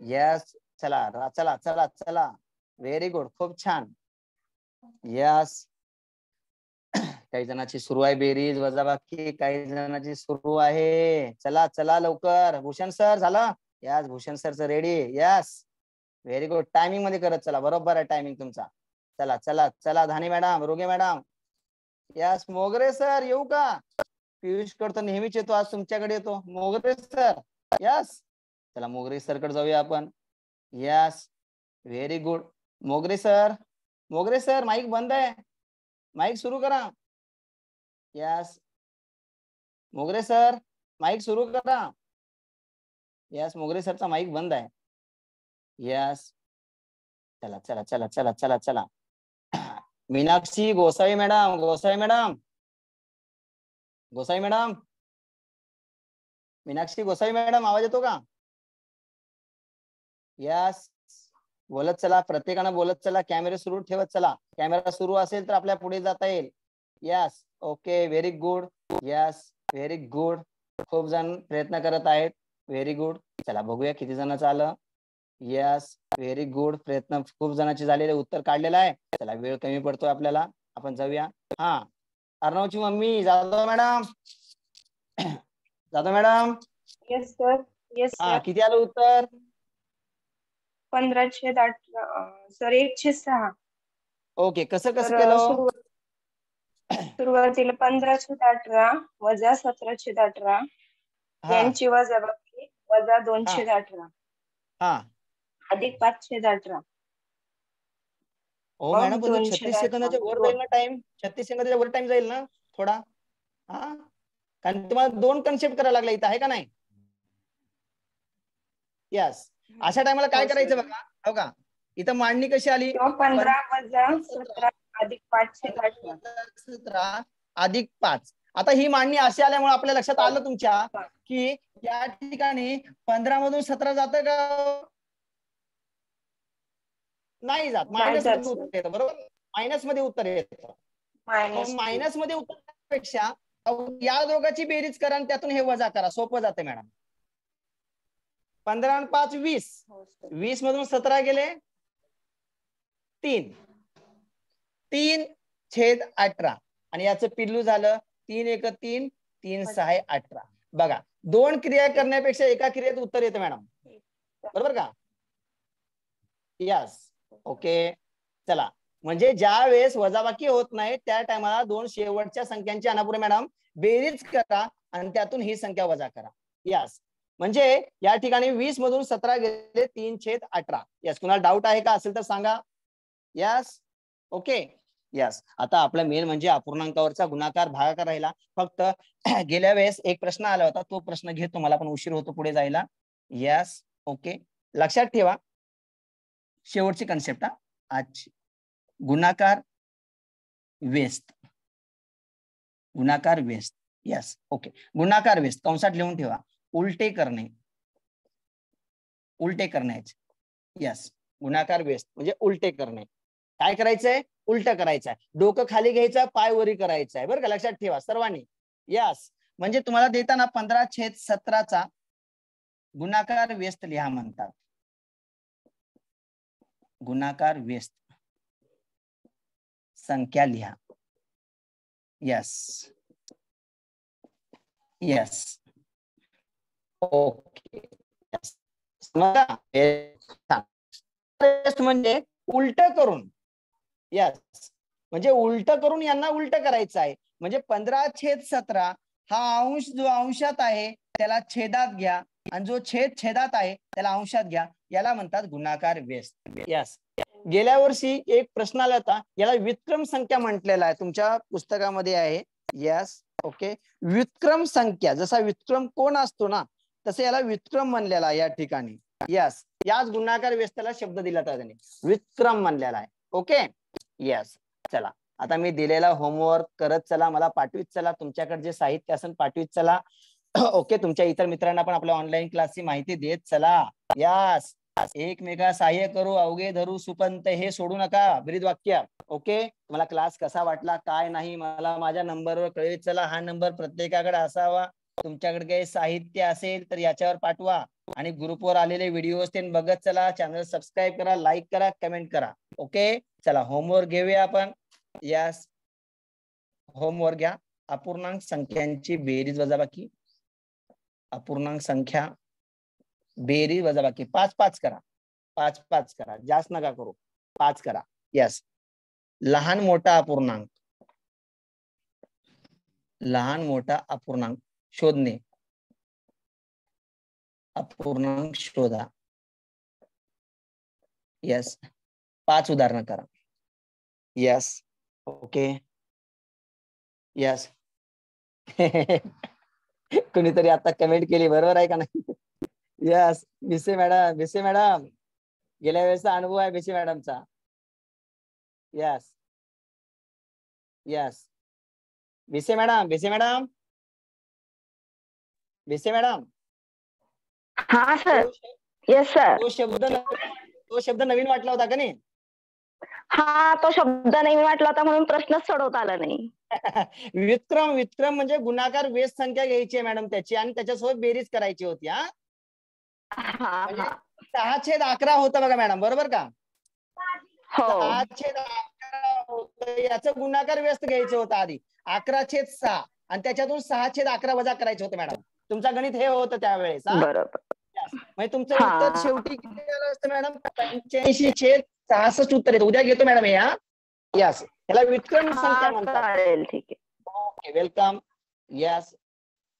[SPEAKER 1] यस चला चला चला चला. व्हेरी गुड खूप छान. यस [CLEARS THROAT] काही जणांची सुरू आहे बेरीज वजाबाकी काही जणांची सुरू आहे. चला चला लवकर. भूषण सर झालं? यस भूषण सरचं रेडी यस व्हेरी गुड टायमिंगमध्ये करत चला. बरोबर आहे टायमिंग तुमचा. चला चला चला Dhani madam Roge madam yes Mogare sir येऊ का? पियुष कड तर नेहमीच येतो. आज तुमच्याकडे येतो. मोगरे सर यस चला मोगरे सर कड जाऊया आपण. Yes very good Mogare sir Mogare sir mike बंद आहे. माईक सुरू करा. यस मोगरे सर माईक सुरू करा. यस मोगरे सरचा माईक बंद आहे. यस चला चला चला चला चला चला. Meenakshi Gosai madam Gosai madam. Gosai madam. Meenakshi Gosai madam आवाज येतो का? यस बोलत चला प्रत्येकानं बोलत चला कॅमेरा सुरू ठेवत चला. कॅमेरा सुरू असेल तर आपल्या पुढे जाता येईल. Yes okay very good yes very good खूप जण प्रयत्न करत आहेत. व्हेरी गुड चला बघूया किती जणांचं आलं. यस व्हेरी गुड प्रयत्न खूप जणांचे झालेले उत्तर काढलेलं आहे. चला वेळ कमी पडतोय आपल्याला. आपण जाऊया. हा अर्णवची mummy Jadhav madam. Jadhav madam.
[SPEAKER 14] Yes sir yes
[SPEAKER 1] हा किती आलं उत्तर?
[SPEAKER 14] पंधराशे सर एकशे सहा.
[SPEAKER 1] ओके कसं कसं केलं?
[SPEAKER 14] सुरुवात- सुरुवातीला पंधराशे अठरा वजा सतराशे अठरा यांची वजाबाकी वजा दोनशे अठरा
[SPEAKER 1] हा.
[SPEAKER 14] अधिक पाचशे अठरा
[SPEAKER 1] हो मॅडम छत्तीस. सेकंदाच्या वर जाईल ना टाइम छत्तीस सेकंदाच्या वर टाइम जाईल ना थोडा? हा? कारण तुम्हाला दोन कन्सेप्ट करायला लागला इथं आहे का नाही? यस अशा टायमाला काय
[SPEAKER 14] हो.
[SPEAKER 1] करायचं बघा? हो का? इथं मांडणी कशी आली?
[SPEAKER 14] पंधरा वजा सतरा अधिक
[SPEAKER 1] सतरा पाच. आता ही मांडणी अशी आल्यामुळे आपल्या लक्षात आलं तुमच्या की या ठिकाणी पंधरा मधून सतरा जातं का? नाही जात. मायनस
[SPEAKER 14] जात,
[SPEAKER 1] मध्ये. उत्तर येतं बरोबर? मायनसमध्ये उत्तर येतं.
[SPEAKER 14] मायनस
[SPEAKER 1] मायनसमध्ये उत्तरपेक्षा या दोघांची बेरीज करा आणि त्यातून हे वजा करा. सोपं जाते मॅडम. पंधरा आणि पाच वीस.
[SPEAKER 14] हो,
[SPEAKER 1] वीस मधून सतरा गेले. तीन. तीन छेद अठरा. आणि याचं पिल्लू झालं तीन एक तीन तीन सहा अठरा. बघा दोन क्रिया करण्यापेक्षा एका क्रियेत उत्तर येतं मॅडम. बरोबर का? Yes okay. चला. म्हणजे ज्या वेळेस वजाबाकी होत नाही त्या टायमाला दोन शेवटच्या संख्यांची अनापुरे मॅडम बेरीज करा आणि त्यातून ही संख्या वजा करा. यस म्हणजे या ठिकाणी वीस मधून सतरा गेले तीन छेद अठरा. यस कुणाला डाऊट आहे का असेल तर सांगा. यस ओके यस आता आपला मेन म्हणजे अपूर्णांकावरचा गुणाकार भागाकार राहिला. फक्त [CLEARS THROAT] गेल्या वेळेस एक प्रश्न आला होता. तो प्रश्न घेतो मला पण उशीर होतो पुढे जायला. यस ओके लक्षात ठेवा. शेवटची कन्सेप्ट हा. आजची गुणाकार वेस्ट गुणाकार वेस्ट यस ओके गुणाकार वेस्ट कंसात लिहून ठेवा. उलटे करणे. उलटे करण्याचे. यस गुणाकार वेस्ट म्हणजे उलटे करणे. काय करायचंय? उलट करायचं आहे डोकं खाली घ्यायचं पाय वरी करायचं आहे बरं का? लक्षात ठेवा सर्वांनी. यस म्हणजे तुम्हाला देताना पंधरा छेद सतराचा गुणाकार व्यस्त लिहा म्हणतात. गुणाकार व्यस्त. संख्या लिहा. Yes yes okay. म्हणजे उलट करून. यस म्हणजे उलट करून यांना उलट करायचं आहे. म्हणजे पंधरा छेद सतरा हा अंश जो अंशात आहे त्याला छेदात घ्या. आणि जो छेद छेदात आहे त्याला अंशात घ्या. याला म्हणतात गुणाकार व्यस्त. यस गेल्या वर्षी एक प्रश्न आला होता. याला विक्रम संख्या म्हटलेला आहे. तुमच्या पुस्तकामध्ये आहे. यस ओके विक्रम संख्या. जसा विक्रम कोण असतो ना तसं याला विक्रम म्हणलेला आहे या ठिकाणी. यस याच गुणाकार व्यस्ताला शब्द दिला तर त्याने. विक्रम म्हणलेला आहे. ओके यस चला. आता मी दिलेला होमवर्क करत चला. मला पाठवीत चला. तुमच्याकडे जे साहित्य असेल पाठवीत चला. [CLEARS THROAT] ओके तुमच्या इतर मित्रांना पण आपल्या ऑनलाईन क्लासची माहिती देत चला. यास एकमेका सहाय्य करू अवघे धरू सुपंत हे सोडू नका. ब्रीद वाक्य ओके मला क्लास कसा वाटला? काय नाही? मला माझ्या नंबरवर कळवित चला. हा नंबर प्रत्येकाकडे असावा. तुमच्याकडे काही साहित्य असेल तर याच्यावर पाठवा. आणि ग्रुपवर आलेले व्हिडिओ ते बघत चला. चॅनल सबस्क्राईब करा लाईक करा कमेंट करा. ओके चला होमवर्क घेऊया आपण. या होमवर्क घ्या. अपूर्णांक संख्यांची बेरीज वजाबाकी. अपूर्णांक संख्या बेरीज वजाबाकी. पाच पाच करा. पाच पाच करा. जास्त नका करू. पाच करा. यस लहान मोठा अपूर्णांक. लहान मोठा अपूर्णांक. शोधणे. अपूर्णांक शोधा. यस पाच उदाहरणं करा. यस ओके यस कुणीतरी आता कमेंट केली बरोबर आहे का नाही? Yes Bhise madam Bhise madam गेल्या वेळेचा अनुभव आहे Bhise मॅडमचा yes yes Bhise madam Bhise madam Bhise madam?
[SPEAKER 14] हा सर. येस सर
[SPEAKER 1] तो शब्द तो शब्द नवीन वाटला होता का नाही?
[SPEAKER 14] हा तो शब्द नाही वाटला होता म्हणून प्रश्नच सोडवता आला नाही. [LAUGHS]
[SPEAKER 1] विक्रम विक्रम म्हणजे गुणाकार वेस संख्या घ्यायची आहे मॅडम त्याची. आणि त्याच्यासोबत बेरीज करायची होती हा? म्हणजे सहा छेद अकरा होतं बघा मॅडम. बरोबर का? सहा छेद अकरा होतं. याचं गुणाकार व्यस्त घ्यायचं होतं आधी. अकरा छेद सहा. आणि त्याच्यातून सहा छेद अकरा वजा करायचे होते मॅडम. तुमचं गणित हे होतं त्यावेळेस म्हणजे तुमचं उत्तर शेवटी किती आलं असतं मॅडम? पंच्याऐंशी छेद सहासष्ट उत्तर. येतं उद्या घेतो मॅडम हे हा? यस याला विक्रम संख्या म्हणतात.
[SPEAKER 14] ठीक आहे.
[SPEAKER 1] ओके वेलकम यस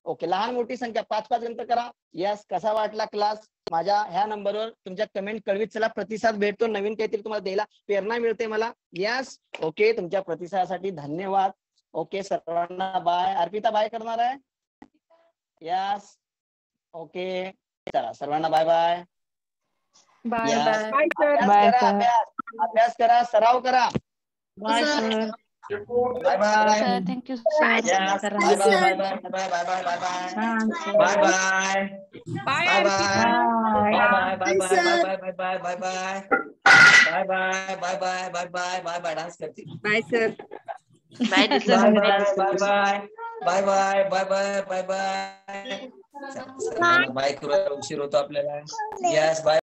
[SPEAKER 1] ओके लहान मोठी संख्या. पाच पाच नंतर करा. यस कसा वाटला क्लास माझ्या ह्या नंबरवर तुमच्या कमेंट कळवीत. चला प्रतिसाद भेटतो. नवीन काहीतरी तुम्हाला द्यायला प्रेरणा मिळते मला. यस ओके तुमच्या प्रतिसादासाठी धन्यवाद. ओके सर्वांना बाय अर्पिता बाय करणार आहे? यस ओके चला सर्वांना bye bye
[SPEAKER 3] bye
[SPEAKER 1] Yes.
[SPEAKER 3] Bye
[SPEAKER 1] अभ्यास करा, अभ्यास अभ्यास करा सराव करा
[SPEAKER 3] bye sir
[SPEAKER 1] bye bye
[SPEAKER 3] sir thank you sir
[SPEAKER 1] Yes. Bye bye, bye bye, bye bye, bye bye, bye bye. Bye bye. Bye bye. Bye bye, bye bye, bye bye, bye bye, bye bye. Bye bye, bye bye, bye bye, bye bye, dance करती.
[SPEAKER 5] Bye sir
[SPEAKER 1] Bye bye, bye bye. Bye bye, bye bye, bye bye. Bye करूया उशीर होतो आपल्याला यस बाय